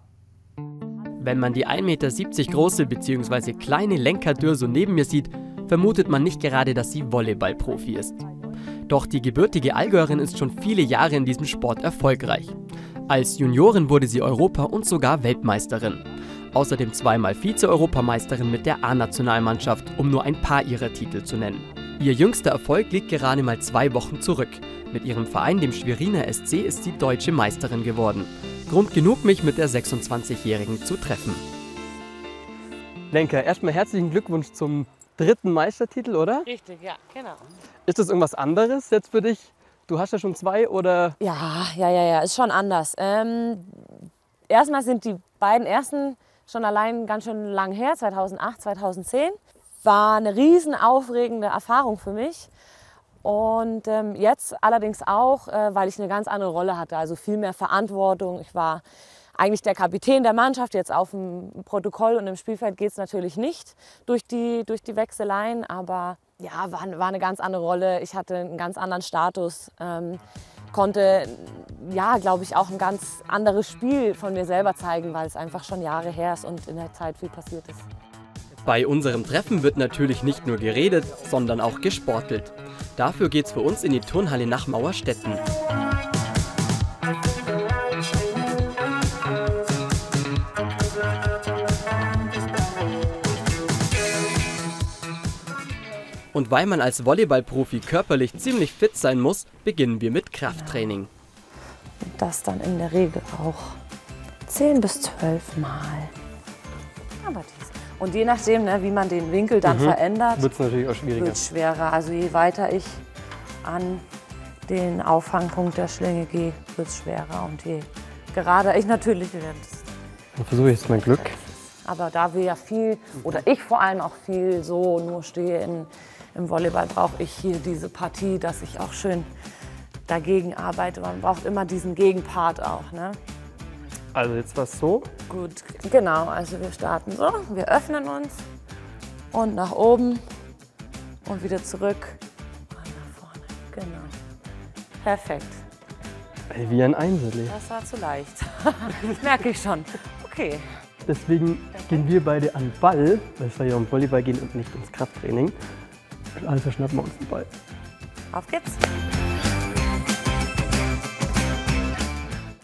Wenn man die 1,70 Meter große bzw. kleine Lenkerdür so neben mir sieht, vermutet man nicht gerade, dass sie Volleyballprofi ist. Doch die gebürtige Allgäuerin ist schon viele Jahre in diesem Sport erfolgreich. Als Juniorin wurde sie Europa- und sogar Weltmeisterin außerdem zweimal Vize-Europameisterin mit der A-Nationalmannschaft, um nur ein paar ihrer Titel zu nennen. Ihr jüngster Erfolg liegt gerade mal zwei Wochen zurück. Mit ihrem Verein, dem Schweriner SC, ist sie deutsche Meisterin geworden. Grund genug, mich mit der 26-Jährigen zu treffen. Lenker, erstmal herzlichen Glückwunsch zum dritten Meistertitel, oder? Richtig, ja, genau. Ist das irgendwas anderes jetzt für dich? Du hast ja schon zwei oder? Ja, ja, ja, ja, ist schon anders. Ähm, erstmal sind die beiden ersten schon allein ganz schön lang her, 2008, 2010. War eine riesen aufregende Erfahrung für mich. Und ähm, jetzt allerdings auch, äh, weil ich eine ganz andere Rolle hatte, also viel mehr Verantwortung. Ich war eigentlich der Kapitän der Mannschaft. Jetzt auf dem Protokoll und im Spielfeld geht es natürlich nicht durch die, durch die Wechseleien, aber ja, war, war eine ganz andere Rolle. Ich hatte einen ganz anderen Status. Ähm, konnte, ja, glaube ich, auch ein ganz anderes Spiel von mir selber zeigen, weil es einfach schon Jahre her ist und in der Zeit viel passiert ist. Bei unserem Treffen wird natürlich nicht nur geredet, sondern auch gesportelt. Dafür geht's für uns in die Turnhalle nach Mauerstetten. Und weil man als Volleyballprofi körperlich ziemlich fit sein muss, beginnen wir mit Krafttraining. Und das dann in der Regel auch 10 bis 12 Mal. Aber dies. Und je nachdem, ne, wie man den Winkel dann mhm. verändert, wird es natürlich auch schwieriger. Wird schwerer. Also je weiter ich an den Auffangpunkt der Schlinge gehe, wird es schwerer. Und je gerader ich natürlich werde. Dann versuche ich jetzt mein Glück. Aber da wir ja viel, oder ich vor allem auch viel so nur stehe in im Volleyball brauche ich hier diese Partie, dass ich auch schön dagegen arbeite. Man braucht immer diesen Gegenpart auch. Ne? Also jetzt was so? Gut, genau. Also wir starten so, wir öffnen uns und nach oben und wieder zurück und nach vorne. Genau. Perfekt. Wie ein Einserli. Das war zu leicht. <laughs> Merke ich schon. Okay. Deswegen gehen wir beide an Ball, weil es soll ja um Volleyball gehen und nicht ums Krafttraining. Also schnappen wir uns den Ball. Auf geht's.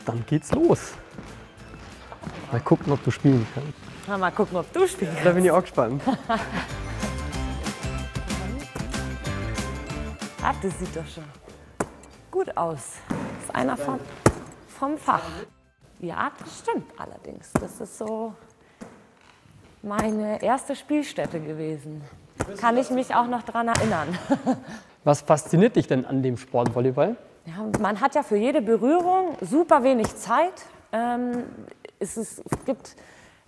Dann geht's los. Mal gucken, ob du spielen kannst. mal gucken, ob du spielen kannst. Da bin ich auch gespannt. <laughs> ah, das sieht doch schon gut aus. Das ist einer vom, vom Fach. Ja, das stimmt allerdings. Das ist so meine erste Spielstätte gewesen. Kann ich mich auch noch daran erinnern. <laughs> Was fasziniert dich denn an dem Sport Volleyball? Ja, man hat ja für jede Berührung super wenig Zeit. Ähm, es, ist, es, gibt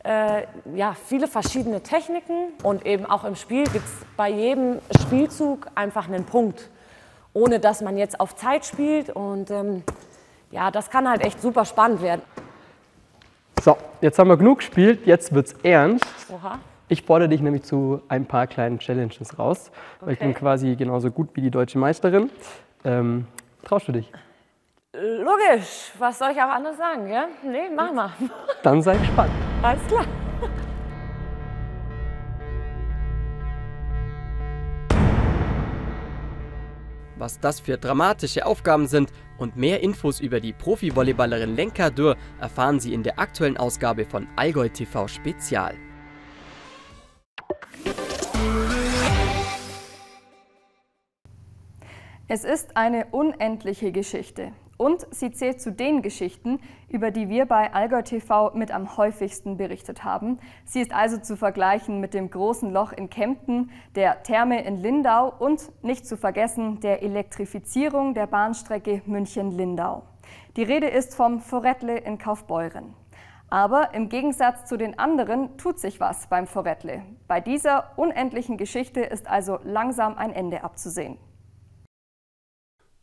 äh, ja, viele verschiedene Techniken und eben auch im Spiel gibt es bei jedem Spielzug einfach einen Punkt, ohne dass man jetzt auf Zeit spielt. Und ähm, ja, das kann halt echt super spannend werden. So, jetzt haben wir genug gespielt, jetzt wird's ernst. Oha. Ich fordere dich nämlich zu ein paar kleinen Challenges raus, weil ich bin quasi genauso gut wie die deutsche Meisterin. Ähm, traust du dich? Logisch, was soll ich auch anders sagen, gell? Nee, mach mal. Dann sei gespannt. Alles klar. Was das für dramatische Aufgaben sind und mehr Infos über die Profi-Volleyballerin Lenka Dürr erfahren Sie in der aktuellen Ausgabe von Allgäu TV Spezial. Es ist eine unendliche Geschichte und sie zählt zu den Geschichten, über die wir bei Allgäu TV mit am häufigsten berichtet haben. Sie ist also zu vergleichen mit dem großen Loch in Kempten, der Therme in Lindau und nicht zu vergessen der Elektrifizierung der Bahnstrecke München-Lindau. Die Rede ist vom Forrettle in Kaufbeuren. Aber im Gegensatz zu den anderen tut sich was beim Forrettle. Bei dieser unendlichen Geschichte ist also langsam ein Ende abzusehen.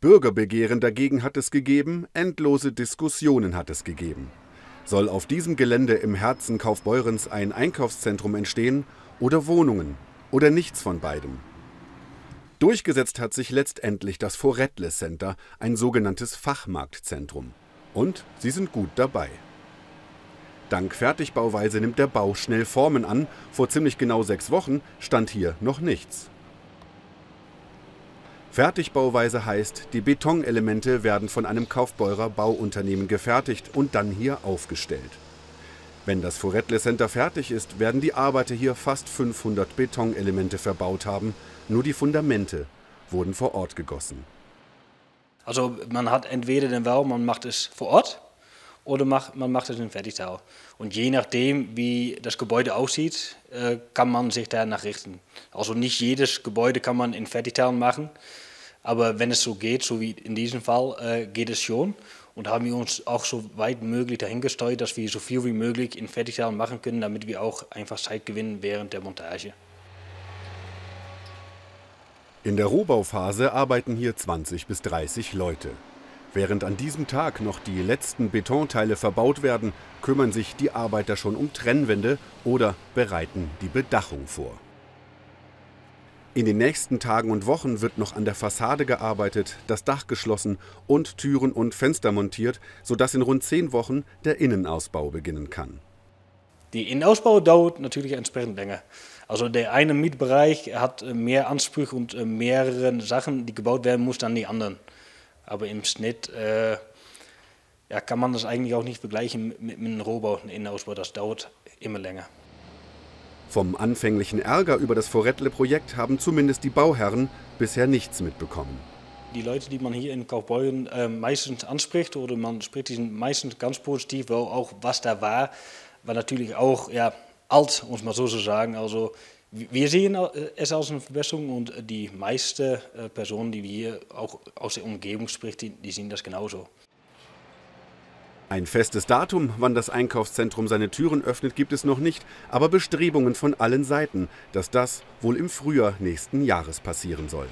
Bürgerbegehren dagegen hat es gegeben, endlose Diskussionen hat es gegeben. Soll auf diesem Gelände im Herzen Kaufbeurens ein Einkaufszentrum entstehen oder Wohnungen oder nichts von beidem? Durchgesetzt hat sich letztendlich das Forettle Center, ein sogenanntes Fachmarktzentrum. Und sie sind gut dabei. Dank Fertigbauweise nimmt der Bau schnell Formen an. Vor ziemlich genau sechs Wochen stand hier noch nichts. Fertigbauweise heißt, die Betonelemente werden von einem Kaufbeurer Bauunternehmen gefertigt und dann hier aufgestellt. Wenn das Forettle Center fertig ist, werden die Arbeiter hier fast 500 Betonelemente verbaut haben. Nur die Fundamente wurden vor Ort gegossen. Also man hat entweder den Bau, man macht es vor Ort oder man macht es in Fertigtau. Und je nachdem, wie das Gebäude aussieht, äh, kann man sich danach richten. Also nicht jedes Gebäude kann man in Fertigtau machen. Aber wenn es so geht, so wie in diesem Fall, äh, geht es schon. Und haben wir uns auch so weit möglich dahingesteuert, dass wir so viel wie möglich in Fertigteilen machen können, damit wir auch einfach Zeit gewinnen während der Montage. In der Rohbauphase arbeiten hier 20 bis 30 Leute. Während an diesem Tag noch die letzten Betonteile verbaut werden, kümmern sich die Arbeiter schon um Trennwände oder bereiten die Bedachung vor. In den nächsten Tagen und Wochen wird noch an der Fassade gearbeitet, das Dach geschlossen und Türen und Fenster montiert, sodass in rund zehn Wochen der Innenausbau beginnen kann. Die Innenausbau dauert natürlich entsprechend länger. Also der eine Mietbereich hat mehr Ansprüche und mehrere Sachen, die gebaut werden müssen, dann die anderen. Aber im Schnitt äh, ja, kann man das eigentlich auch nicht vergleichen mit, mit einem Rohbau, einem Innenausbau. Das dauert immer länger. Vom anfänglichen Ärger über das Forettle-Projekt haben zumindest die Bauherren bisher nichts mitbekommen. Die Leute, die man hier in Kaufbeuren äh, meistens anspricht, oder man spricht die meistens ganz positiv, auch was da war, war natürlich auch ja, alt, um es mal so zu sagen. Also wir sehen es als eine Verbesserung und die meisten äh, Personen, die wir hier auch aus der Umgebung sprechen, die, die sehen das genauso. Ein festes Datum, wann das Einkaufszentrum seine Türen öffnet, gibt es noch nicht, aber Bestrebungen von allen Seiten, dass das wohl im Frühjahr nächsten Jahres passieren soll.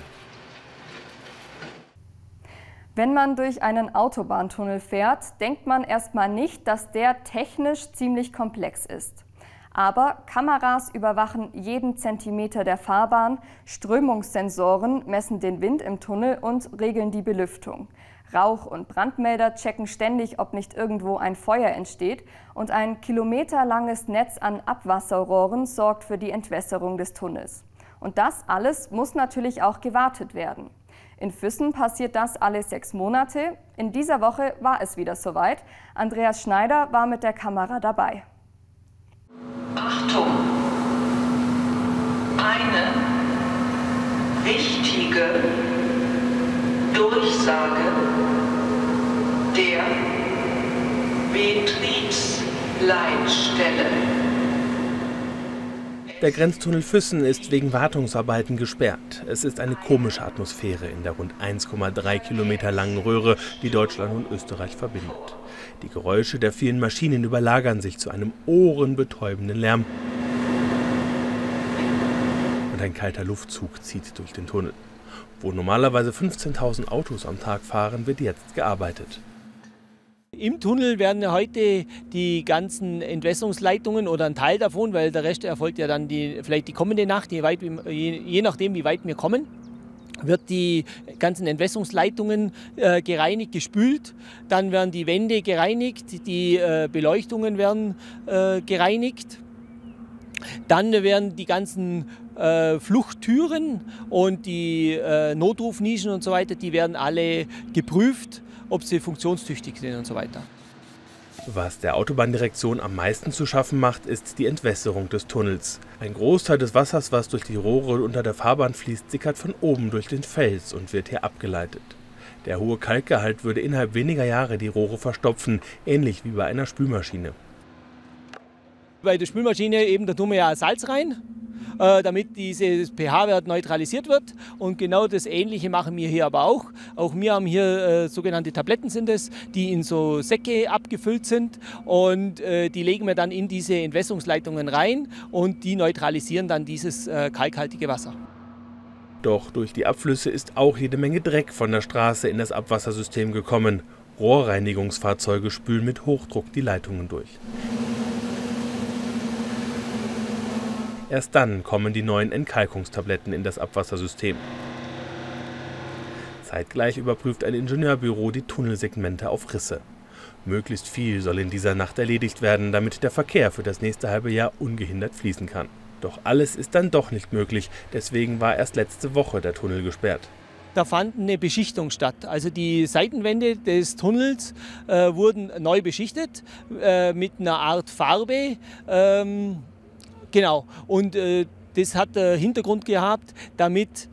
Wenn man durch einen Autobahntunnel fährt, denkt man erstmal nicht, dass der technisch ziemlich komplex ist. Aber Kameras überwachen jeden Zentimeter der Fahrbahn, Strömungssensoren messen den Wind im Tunnel und regeln die Belüftung. Rauch- und Brandmelder checken ständig, ob nicht irgendwo ein Feuer entsteht und ein kilometerlanges Netz an Abwasserrohren sorgt für die Entwässerung des Tunnels. Und das alles muss natürlich auch gewartet werden. In Füssen passiert das alle sechs Monate. In dieser Woche war es wieder soweit. Andreas Schneider war mit der Kamera dabei. Achtung! Eine wichtige Durchsage der Betriebsleitstelle. Der Grenztunnel Füssen ist wegen Wartungsarbeiten gesperrt. Es ist eine komische Atmosphäre in der rund 1,3 Kilometer langen Röhre, die Deutschland und Österreich verbindet. Die Geräusche der vielen Maschinen überlagern sich zu einem ohrenbetäubenden Lärm. Und ein kalter Luftzug zieht durch den Tunnel. Wo normalerweise 15.000 Autos am Tag fahren, wird jetzt gearbeitet. Im Tunnel werden heute die ganzen Entwässerungsleitungen oder ein Teil davon, weil der Rest erfolgt ja dann die, vielleicht die kommende Nacht, je, weit, je, je nachdem, wie weit wir kommen wird die ganzen Entwässerungsleitungen äh, gereinigt, gespült. Dann werden die Wände gereinigt, die äh, Beleuchtungen werden äh, gereinigt. Dann werden die ganzen äh, Fluchttüren und die äh, Notrufnischen und so weiter, die werden alle geprüft, ob sie funktionstüchtig sind und so weiter. Was der Autobahndirektion am meisten zu schaffen macht, ist die Entwässerung des Tunnels. Ein Großteil des Wassers, was durch die Rohre unter der Fahrbahn fließt, sickert von oben durch den Fels und wird hier abgeleitet. Der hohe Kalkgehalt würde innerhalb weniger Jahre die Rohre verstopfen, ähnlich wie bei einer Spülmaschine. Bei der Spülmaschine eben, da tun wir ja Salz rein äh, damit dieses pH-Wert neutralisiert wird. Und genau das Ähnliche machen wir hier aber auch. Auch wir haben hier äh, sogenannte Tabletten sind es, die in so Säcke abgefüllt sind und äh, die legen wir dann in diese Entwässerungsleitungen rein und die neutralisieren dann dieses äh, kalkhaltige Wasser. Doch durch die Abflüsse ist auch jede Menge Dreck von der Straße in das Abwassersystem gekommen. Rohrreinigungsfahrzeuge spülen mit Hochdruck die Leitungen durch. Erst dann kommen die neuen Entkalkungstabletten in das Abwassersystem. Zeitgleich überprüft ein Ingenieurbüro die Tunnelsegmente auf Risse. Möglichst viel soll in dieser Nacht erledigt werden, damit der Verkehr für das nächste halbe Jahr ungehindert fließen kann. Doch alles ist dann doch nicht möglich, deswegen war erst letzte Woche der Tunnel gesperrt. Da fand eine Beschichtung statt. Also die Seitenwände des Tunnels äh, wurden neu beschichtet äh, mit einer Art Farbe. Ähm, Genau. Und äh, das hat der Hintergrund gehabt, damit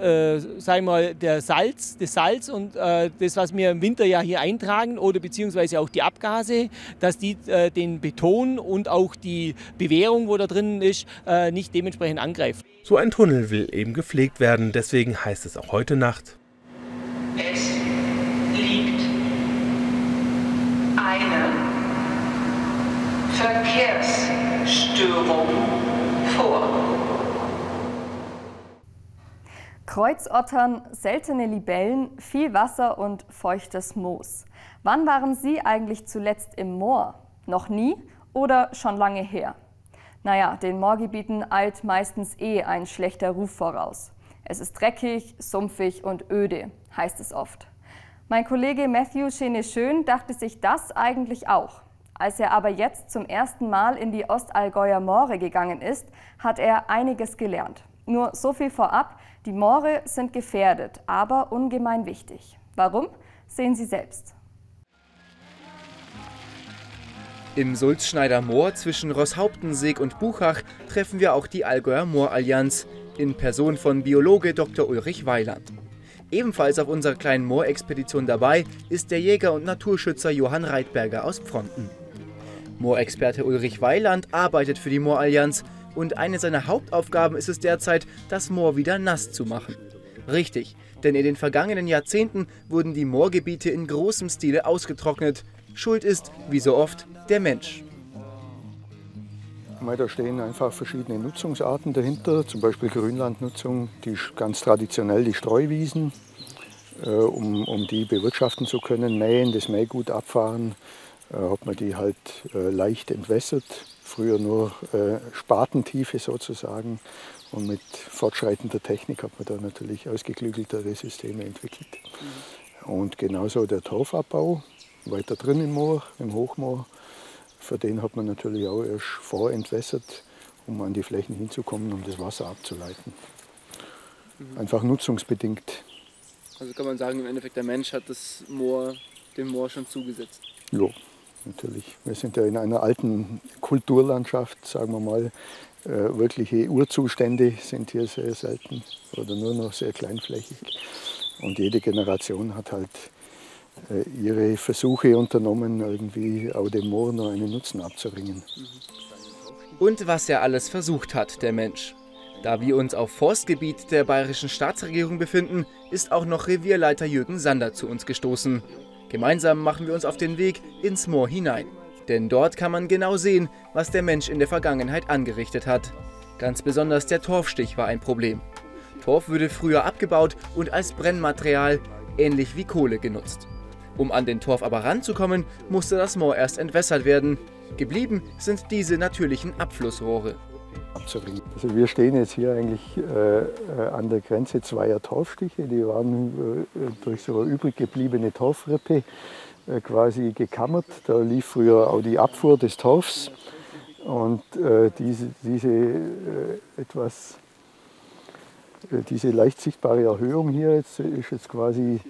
äh, sagen mal, der Salz, das Salz und äh, das, was wir im Winter ja hier eintragen oder beziehungsweise auch die Abgase, dass die äh, den Beton und auch die Bewährung, wo da drin ist, äh, nicht dementsprechend angreift. So ein Tunnel will eben gepflegt werden, deswegen heißt es auch heute Nacht. Es liegt eine Verkehrs Störung vor. Kreuzottern, seltene Libellen, viel Wasser und feuchtes Moos. Wann waren Sie eigentlich zuletzt im Moor? Noch nie oder schon lange her? Naja, den Moorgebieten eilt meistens eh ein schlechter Ruf voraus. Es ist dreckig, sumpfig und öde, heißt es oft. Mein Kollege Matthew Schene-Schön dachte sich das eigentlich auch. Als er aber jetzt zum ersten Mal in die Ostallgäuer Moore gegangen ist, hat er einiges gelernt. Nur so viel vorab, die Moore sind gefährdet, aber ungemein wichtig. Warum? Sehen Sie selbst. Im Sulzschneider Moor zwischen Rosshauptenseeg und Buchach treffen wir auch die Allgäuer Moorallianz in Person von Biologe Dr. Ulrich Weiland. Ebenfalls auf unserer kleinen Moorexpedition dabei ist der Jäger und Naturschützer Johann Reitberger aus Pfronten. Moorexperte Ulrich Weiland arbeitet für die Moorallianz und eine seiner Hauptaufgaben ist es derzeit, das Moor wieder nass zu machen. Richtig, denn in den vergangenen Jahrzehnten wurden die Moorgebiete in großem Stile ausgetrocknet. Schuld ist, wie so oft, der Mensch. Da stehen einfach verschiedene Nutzungsarten dahinter, zum Beispiel Grünlandnutzung, die ganz traditionell die Streuwiesen, äh, um, um die bewirtschaften zu können, mähen, das Mähgut abfahren, hat man die halt äh, leicht entwässert. Früher nur äh, Spatentiefe sozusagen. Und mit fortschreitender Technik hat man da natürlich ausgeklügeltere Systeme entwickelt. Mhm. Und genauso der Torfabbau, weiter drin im Moor, im Hochmoor. Für den hat man natürlich auch erst vorentwässert, um an die Flächen hinzukommen, um das Wasser abzuleiten. Mhm. Einfach nutzungsbedingt. Also kann man sagen, im Endeffekt der Mensch hat das Moor, dem Moor schon zugesetzt. Ja, natürlich. Wir sind ja in einer alten Kulturlandschaft, sagen wir mal. Äh, wirkliche Urzustände sind hier sehr selten oder nur noch sehr kleinflächig. Und jede Generation hat halt äh, ihre Versuche unternommen, irgendwie auch dem Moor noch einen Nutzen abzuringen. Und was er alles versucht hat, der Mensch. Da wir uns auf Forstgebiet der bayerischen Staatsregierung befinden, ist auch noch Revierleiter Jürgen Sander zu uns gestoßen. Gemeinsam machen wir uns auf den Weg ins Moor hinein. Denn dort kann man genau sehen, was der Mensch in der Vergangenheit angerichtet hat. Ganz besonders der Torfstich war ein Problem. Torf würde früher abgebaut und als Brennmaterial, ähnlich wie Kohle, genutzt. Um an den Torf aber ranzukommen, musste das Moor erst entwässert werden. Geblieben sind diese natürlichen Abflussrohre. Also wir stehen jetzt hier eigentlich äh, äh, an der Grenze zweier Torfstiche. Die waren äh, durch so eine übrig gebliebene Torfrippe äh, quasi gekammert. Da lief früher auch die Abfuhr des Torfs. Und äh, diese, diese äh, etwas diese leicht sichtbare Erhöhung hier jetzt ist jetzt quasi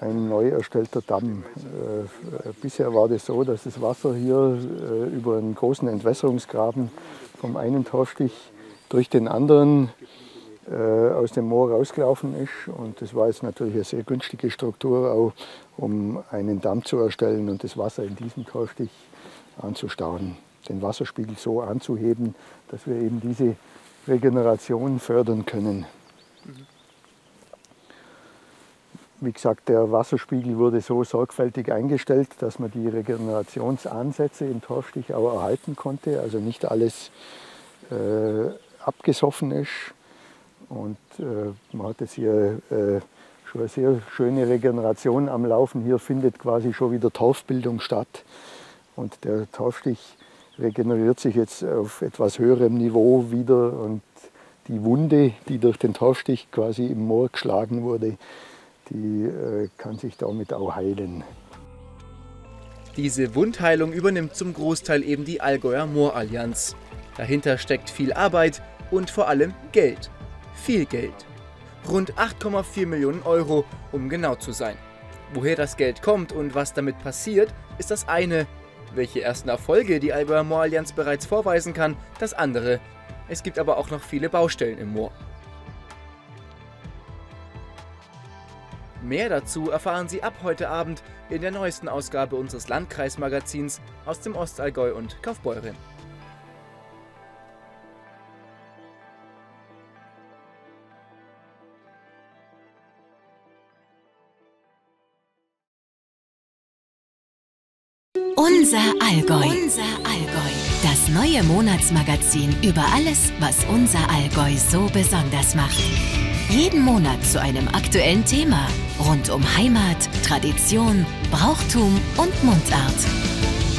ein neu erstellter Damm. Äh, bisher war das so, dass das Wasser hier äh, über einen großen Entwässerungsgraben vom einen Torfstich durch den anderen äh, aus dem Moor rausgelaufen ist. Und das war jetzt natürlich eine sehr günstige Struktur, auch um einen Damm zu erstellen und das Wasser in diesem Torfstich anzustauen. Den Wasserspiegel so anzuheben, dass wir eben diese Regeneration fördern können. Wie gesagt, der Wasserspiegel wurde so sorgfältig eingestellt, dass man die Regenerationsansätze im Torfstich auch erhalten konnte. Also nicht alles äh, abgesoffen ist. Und äh, man hat jetzt hier äh, schon eine sehr schöne Regeneration am Laufen. Hier findet quasi schon wieder Torfbildung statt. Und der Torfstich regeneriert sich jetzt auf etwas höherem Niveau wieder. Und die Wunde, die durch den Torfstich quasi im Moor geschlagen wurde, die äh, kann sich damit auch heilen. Diese Wundheilung übernimmt zum Großteil eben die Allgäuer Moorallianz. Dahinter steckt viel Arbeit und vor allem Geld. Viel Geld. Rund 8,4 Millionen Euro, um genau zu sein. Woher das Geld kommt und was damit passiert, ist das eine. Welche ersten Erfolge die Allgäuer Moorallianz bereits vorweisen kann, das andere. Es gibt aber auch noch viele Baustellen im Moor. Mehr dazu erfahren Sie ab heute Abend in der neuesten Ausgabe unseres Landkreismagazins aus dem Ostallgäu und Kaufbeuren. Unser Allgäu. Unser Allgäu. Das neue Monatsmagazin über alles, was unser Allgäu so besonders macht. Jeden Monat zu einem aktuellen Thema rund um Heimat, Tradition, Brauchtum und Mundart.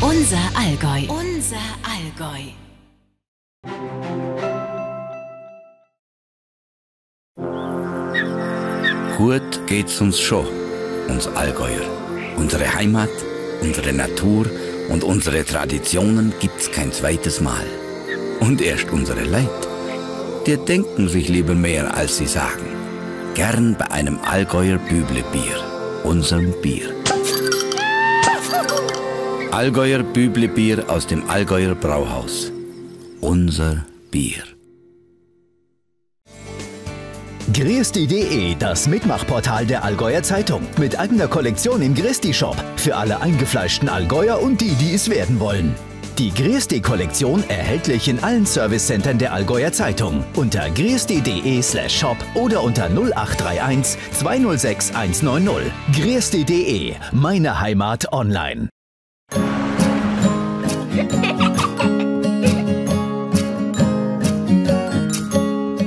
Unser Allgäu. Unser Allgäu. Gut geht's uns schon, uns Allgäuer. Unsere Heimat, unsere Natur und unsere Traditionen gibt's kein zweites Mal. Und erst unsere Leid. Die denken sich lieber mehr, als sie sagen. Gern bei einem Allgäuer Büblebier, unserem Bier. Allgäuer Büblebier aus dem Allgäuer Brauhaus. Unser Bier. Griesti.de, das Mitmachportal der Allgäuer Zeitung. Mit eigener Kollektion im Griesti-Shop. Für alle eingefleischten Allgäuer und die, die es werden wollen. Die Griesti-Kollektion erhältlich in allen Servicecentern der Allgäuer Zeitung. Unter griesti.de slash shop oder unter 0831 206 190. Griesti.de, meine Heimat online.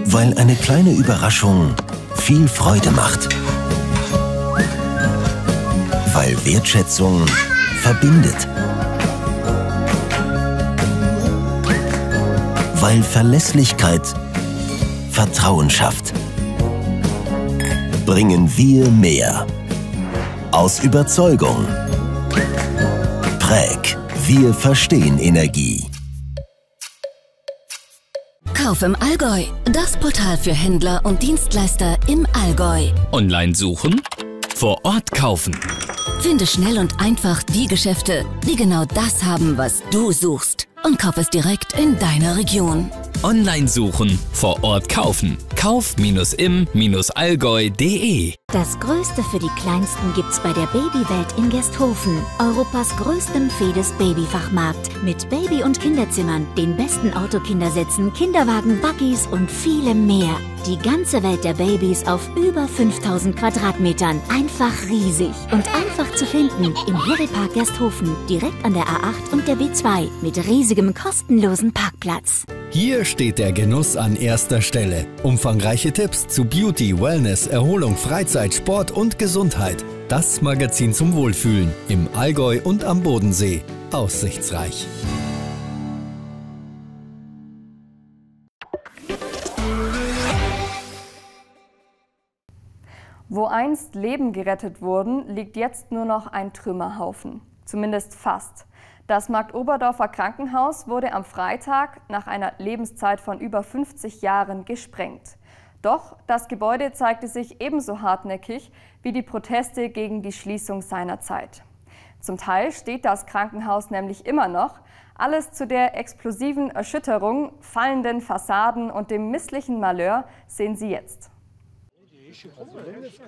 Weil eine kleine Überraschung viel Freude macht. Weil Wertschätzung verbindet. Weil Verlässlichkeit Vertrauen schafft. Bringen wir mehr. Aus Überzeugung. Präg. Wir verstehen Energie. Kauf im Allgäu. Das Portal für Händler und Dienstleister im Allgäu. Online suchen, vor Ort kaufen. Finde schnell und einfach die Geschäfte, die genau das haben, was du suchst. Und kauf es direkt in deiner Region. Online suchen, vor Ort kaufen. kauf-im-allgäu.de Das Größte für die Kleinsten gibt's bei der Babywelt in Gersthofen. Europas größtem Fedes Babyfachmarkt. Mit Baby- und Kinderzimmern, den besten Autokindersätzen, Kinderwagen, Buggies und vielem mehr. Die ganze Welt der Babys auf über 5000 Quadratmetern. Einfach riesig und einfach zu finden im Hedelpark Gersthofen. Direkt an der A8 und der B2 mit riesigem kostenlosen Parkplatz. Hier steht der Genuss an erster Stelle. Umfangreiche Tipps zu Beauty, Wellness, Erholung, Freizeit, Sport und Gesundheit. Das Magazin zum Wohlfühlen im Allgäu und am Bodensee. Aussichtsreich. Wo einst Leben gerettet wurden, liegt jetzt nur noch ein Trümmerhaufen. Zumindest fast. Das Marktoberdorfer Krankenhaus wurde am Freitag nach einer Lebenszeit von über 50 Jahren gesprengt. Doch das Gebäude zeigte sich ebenso hartnäckig wie die Proteste gegen die Schließung seiner Zeit. Zum Teil steht das Krankenhaus nämlich immer noch, alles zu der explosiven Erschütterung, fallenden Fassaden und dem misslichen Malheur sehen Sie jetzt.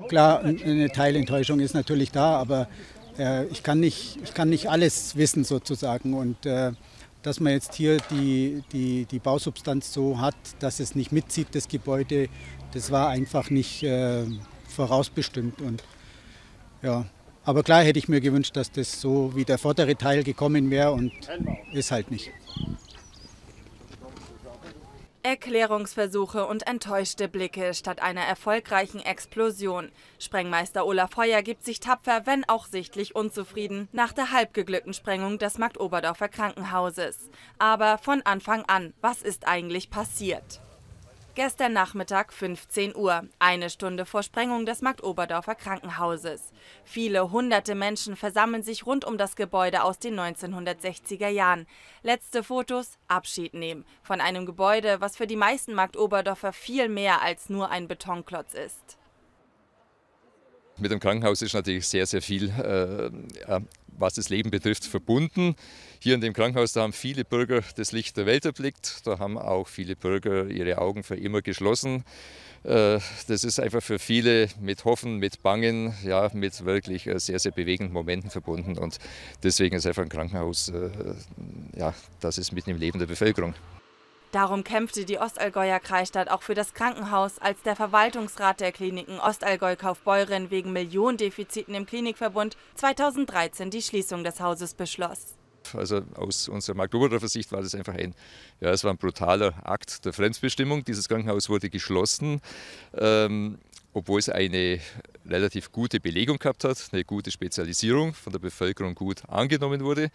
Klar, eine Teilenttäuschung ist natürlich da, aber äh, ich, kann nicht, ich kann nicht alles wissen sozusagen. Und äh, dass man jetzt hier die, die, die Bausubstanz so hat, dass es nicht mitzieht, das Gebäude, das war einfach nicht äh, vorausbestimmt. Und, ja. Aber klar hätte ich mir gewünscht, dass das so wie der vordere Teil gekommen wäre und ist halt nicht. Erklärungsversuche und enttäuschte Blicke statt einer erfolgreichen Explosion. Sprengmeister Olaf Heuer gibt sich tapfer, wenn auch sichtlich unzufrieden, nach der halbgeglückten Sprengung des Marktoberdorfer Krankenhauses. Aber von Anfang an, was ist eigentlich passiert? Gestern Nachmittag 15 Uhr, eine Stunde vor Sprengung des Marktoberdorfer Krankenhauses. Viele hunderte Menschen versammeln sich rund um das Gebäude aus den 1960er Jahren. Letzte Fotos, Abschied nehmen von einem Gebäude, was für die meisten Marktoberdorfer viel mehr als nur ein Betonklotz ist. Mit dem Krankenhaus ist natürlich sehr, sehr viel, äh, was das Leben betrifft, verbunden. Hier in dem Krankenhaus, da haben viele Bürger das Licht der Welt erblickt. Da haben auch viele Bürger ihre Augen für immer geschlossen. Äh, das ist einfach für viele mit Hoffen, mit Bangen, ja, mit wirklich äh, sehr, sehr bewegenden Momenten verbunden. Und deswegen ist einfach ein Krankenhaus, äh, ja, das ist mitten im Leben der Bevölkerung. Darum kämpfte die Ostallgäuer Kreisstadt auch für das Krankenhaus, als der Verwaltungsrat der Kliniken Ostallgäu-Kaufbeuren wegen Millionendefiziten im Klinikverbund 2013 die Schließung des Hauses beschloss. Also aus unserer Magdoberdorfer Sicht war das einfach ein, ja, es war ein brutaler Akt der Fremdbestimmung. Dieses Krankenhaus wurde geschlossen. Ähm, obwohl es eine relativ gute Belegung gehabt hat, eine gute Spezialisierung von der Bevölkerung gut angenommen wurde.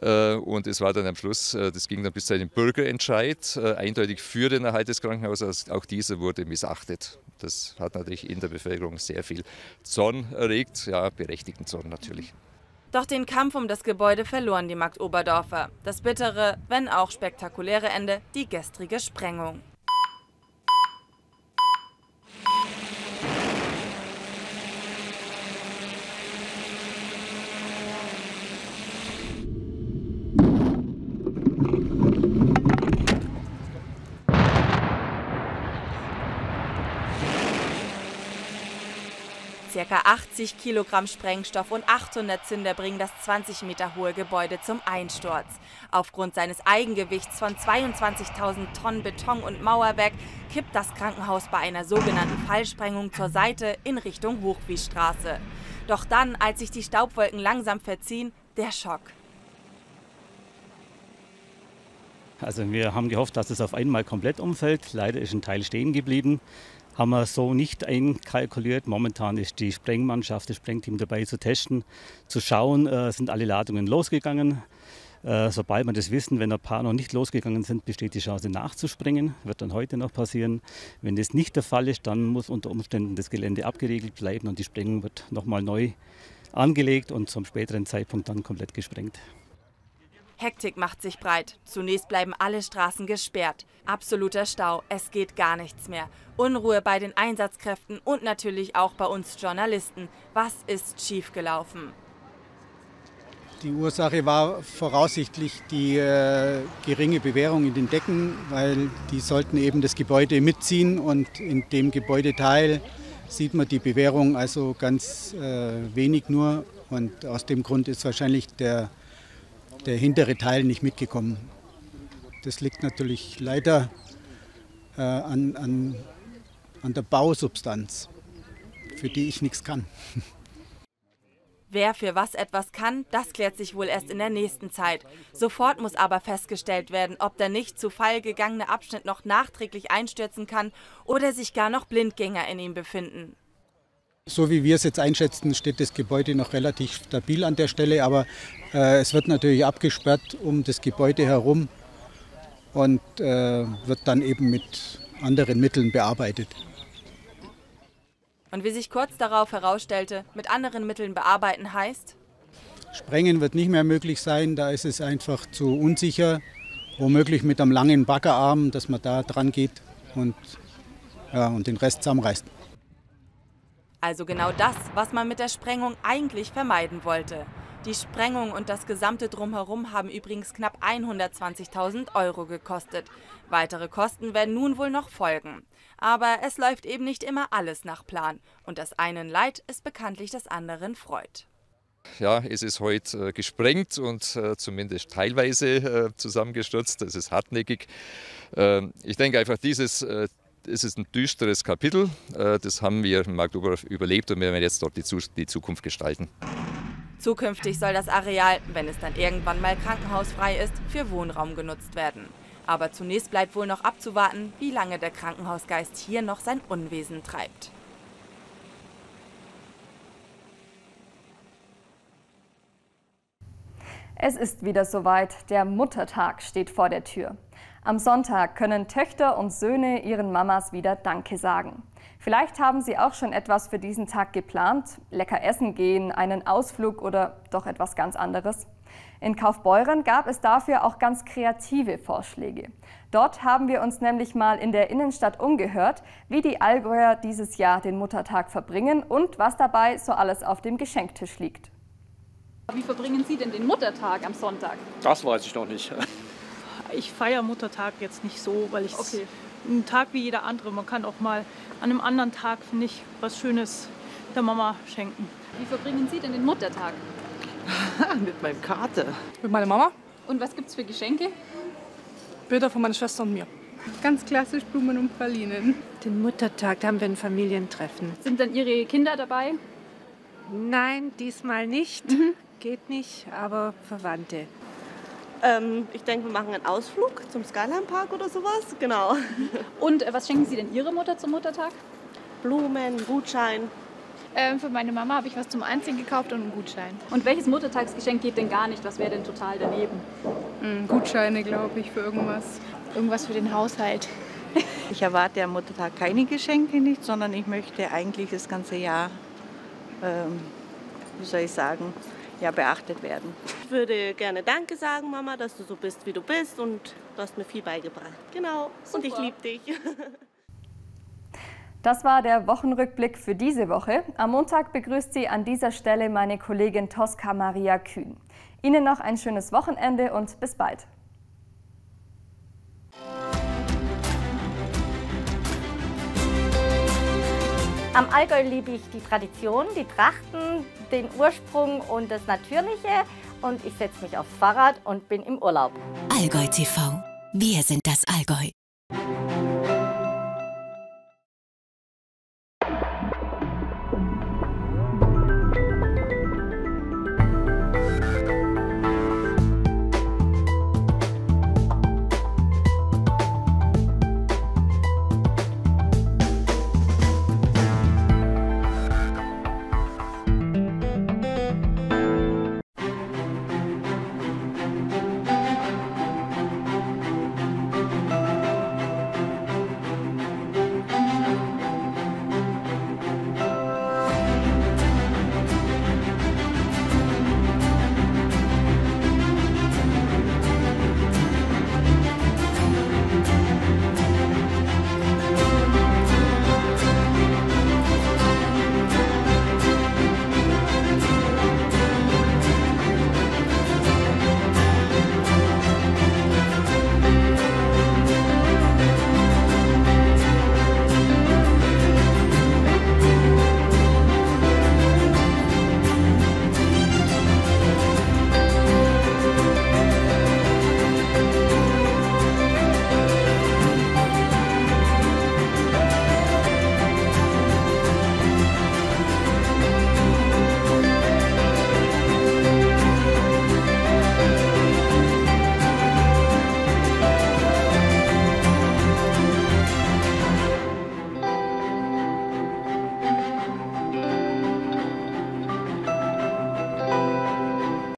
Äh, und es war dann am Schluss, äh, das ging dann bis zu einem Bürgerentscheid, äh, eindeutig für den Erhalt des Krankenhauses. Auch dieser wurde missachtet. Das hat natürlich in der Bevölkerung sehr viel Zorn erregt, ja, berechtigten Zorn natürlich. Doch den Kampf um das Gebäude verloren die Markt Oberdorfer. Das bittere, wenn auch spektakuläre Ende, die gestrige Sprengung. Circa 80 Kilogramm Sprengstoff und 800 Zünder bringen das 20 Meter hohe Gebäude zum Einsturz. Aufgrund seines Eigengewichts von 22.000 Tonnen Beton und Mauerwerk kippt das Krankenhaus bei einer sogenannten Fallsprengung zur Seite in Richtung Hochwiestraße. Doch dann, als sich die Staubwolken langsam verziehen, der Schock. Also wir haben gehofft, dass es auf einmal komplett umfällt. Leider ist ein Teil stehen geblieben haben wir so nicht einkalkuliert. Momentan ist die Sprengmannschaft, das Sprengteam dabei zu testen, zu schauen, äh, sind alle Ladungen losgegangen. Äh, sobald wir das wissen, wenn ein paar noch nicht losgegangen sind, besteht die Chance nachzuspringen. Wird dann heute noch passieren. Wenn das nicht der Fall ist, dann muss unter Umständen das Gelände abgeriegelt bleiben und die Sprengung wird nochmal neu angelegt und zum späteren Zeitpunkt dann komplett gesprengt. Hektik macht sich breit. Zunächst bleiben alle Straßen gesperrt. Absoluter Stau, es geht gar nichts mehr. Unruhe bei den Einsatzkräften und natürlich auch bei uns Journalisten. Was ist schiefgelaufen? Die Ursache war voraussichtlich die äh, geringe Bewährung in den Decken, weil die sollten eben das Gebäude mitziehen und in dem Gebäudeteil sieht man die Bewährung also ganz äh, wenig nur und aus dem Grund ist wahrscheinlich der, der hintere Teil nicht mitgekommen. Das liegt natürlich leider äh, an, an, an der Bausubstanz, für die ich nichts kann. <laughs> Wer für was etwas kann, das klärt sich wohl erst in der nächsten Zeit. Sofort muss aber festgestellt werden, ob der nicht zu Fall gegangene Abschnitt noch nachträglich einstürzen kann oder sich gar noch Blindgänger in ihm befinden. So wie wir es jetzt einschätzen, steht das Gebäude noch relativ stabil an der Stelle, aber äh, es wird natürlich abgesperrt um das Gebäude herum und äh, wird dann eben mit anderen Mitteln bearbeitet. Und wie sich kurz darauf herausstellte, mit anderen Mitteln bearbeiten heißt? Sprengen wird nicht mehr möglich sein, da ist es einfach zu unsicher. Womöglich mit einem langen Baggerarm, dass man da dran geht und, ja, und den Rest zusammenreißt. Also genau das, was man mit der Sprengung eigentlich vermeiden wollte. Die Sprengung und das gesamte Drumherum haben übrigens knapp 120.000 Euro gekostet. Weitere Kosten werden nun wohl noch folgen. Aber es läuft eben nicht immer alles nach Plan. Und das einen Leid ist bekanntlich das anderen Freud. Ja, es ist heute äh, gesprengt und äh, zumindest teilweise äh, zusammengestürzt. Es ist hartnäckig. Ähm, ich denke einfach, dieses äh, es ist ein düsteres Kapitel. Äh, das haben wir in Magdeburg überlebt und wir werden jetzt dort die, die Zukunft gestalten. Zukünftig soll das Areal, wenn es dann irgendwann mal krankenhausfrei ist, für Wohnraum genutzt werden. Aber zunächst bleibt wohl noch abzuwarten, wie lange der Krankenhausgeist hier noch sein Unwesen treibt. Es ist wieder soweit. Der Muttertag steht vor der Tür. Am Sonntag können Töchter und Söhne ihren Mamas wieder Danke sagen. Vielleicht haben Sie auch schon etwas für diesen Tag geplant, lecker essen gehen, einen Ausflug oder doch etwas ganz anderes. In Kaufbeuren gab es dafür auch ganz kreative Vorschläge. Dort haben wir uns nämlich mal in der Innenstadt umgehört, wie die Allgäuer dieses Jahr den Muttertag verbringen und was dabei so alles auf dem Geschenktisch liegt. Wie verbringen Sie denn den Muttertag am Sonntag? Das weiß ich noch nicht. Ich feiere Muttertag jetzt nicht so, weil ich okay. ein Tag wie jeder andere. Man kann auch mal an einem anderen Tag, finde ich, was Schönes der Mama schenken. Wie verbringen Sie denn den Muttertag? <laughs> Mit meinem Karte. Mit meiner Mama. Und was gibt es für Geschenke? Bilder von meiner Schwester und mir. Ganz klassisch Blumen und Pralinen. Den Muttertag, da haben wir ein Familientreffen. Sind dann Ihre Kinder dabei? Nein, diesmal nicht. Mhm. Geht nicht, aber Verwandte. Ähm, ich denke, wir machen einen Ausflug zum Skyline Park oder sowas. Genau. <laughs> Und äh, was schenken Sie denn Ihre Mutter zum Muttertag? Blumen, Gutschein. Ähm, für meine Mama habe ich was zum Einziehen gekauft und einen Gutschein. Und welches Muttertagsgeschenk geht denn gar nicht? Was wäre denn total daneben? Mhm, Gutscheine, glaube ich, für irgendwas. Irgendwas für den Haushalt. <laughs> Ich erwarte am Muttertag keine Geschenke nicht, sondern ich möchte eigentlich das ganze Jahr, ähm, wie soll ich sagen, ja, beachtet werden. Ich würde gerne Danke sagen, Mama, dass du so bist, wie du bist und du hast mir viel beigebracht. Genau, Super. und ich liebe dich. <laughs> Das war der Wochenrückblick für diese Woche. Am Montag begrüßt Sie an dieser Stelle meine Kollegin Tosca Maria Kühn. Ihnen noch ein schönes Wochenende und bis bald. Am Allgäu liebe ich die Tradition, die Trachten, den Ursprung und das Natürliche. Und ich setze mich aufs Fahrrad und bin im Urlaub. Allgäu TV. Wir sind das Allgäu.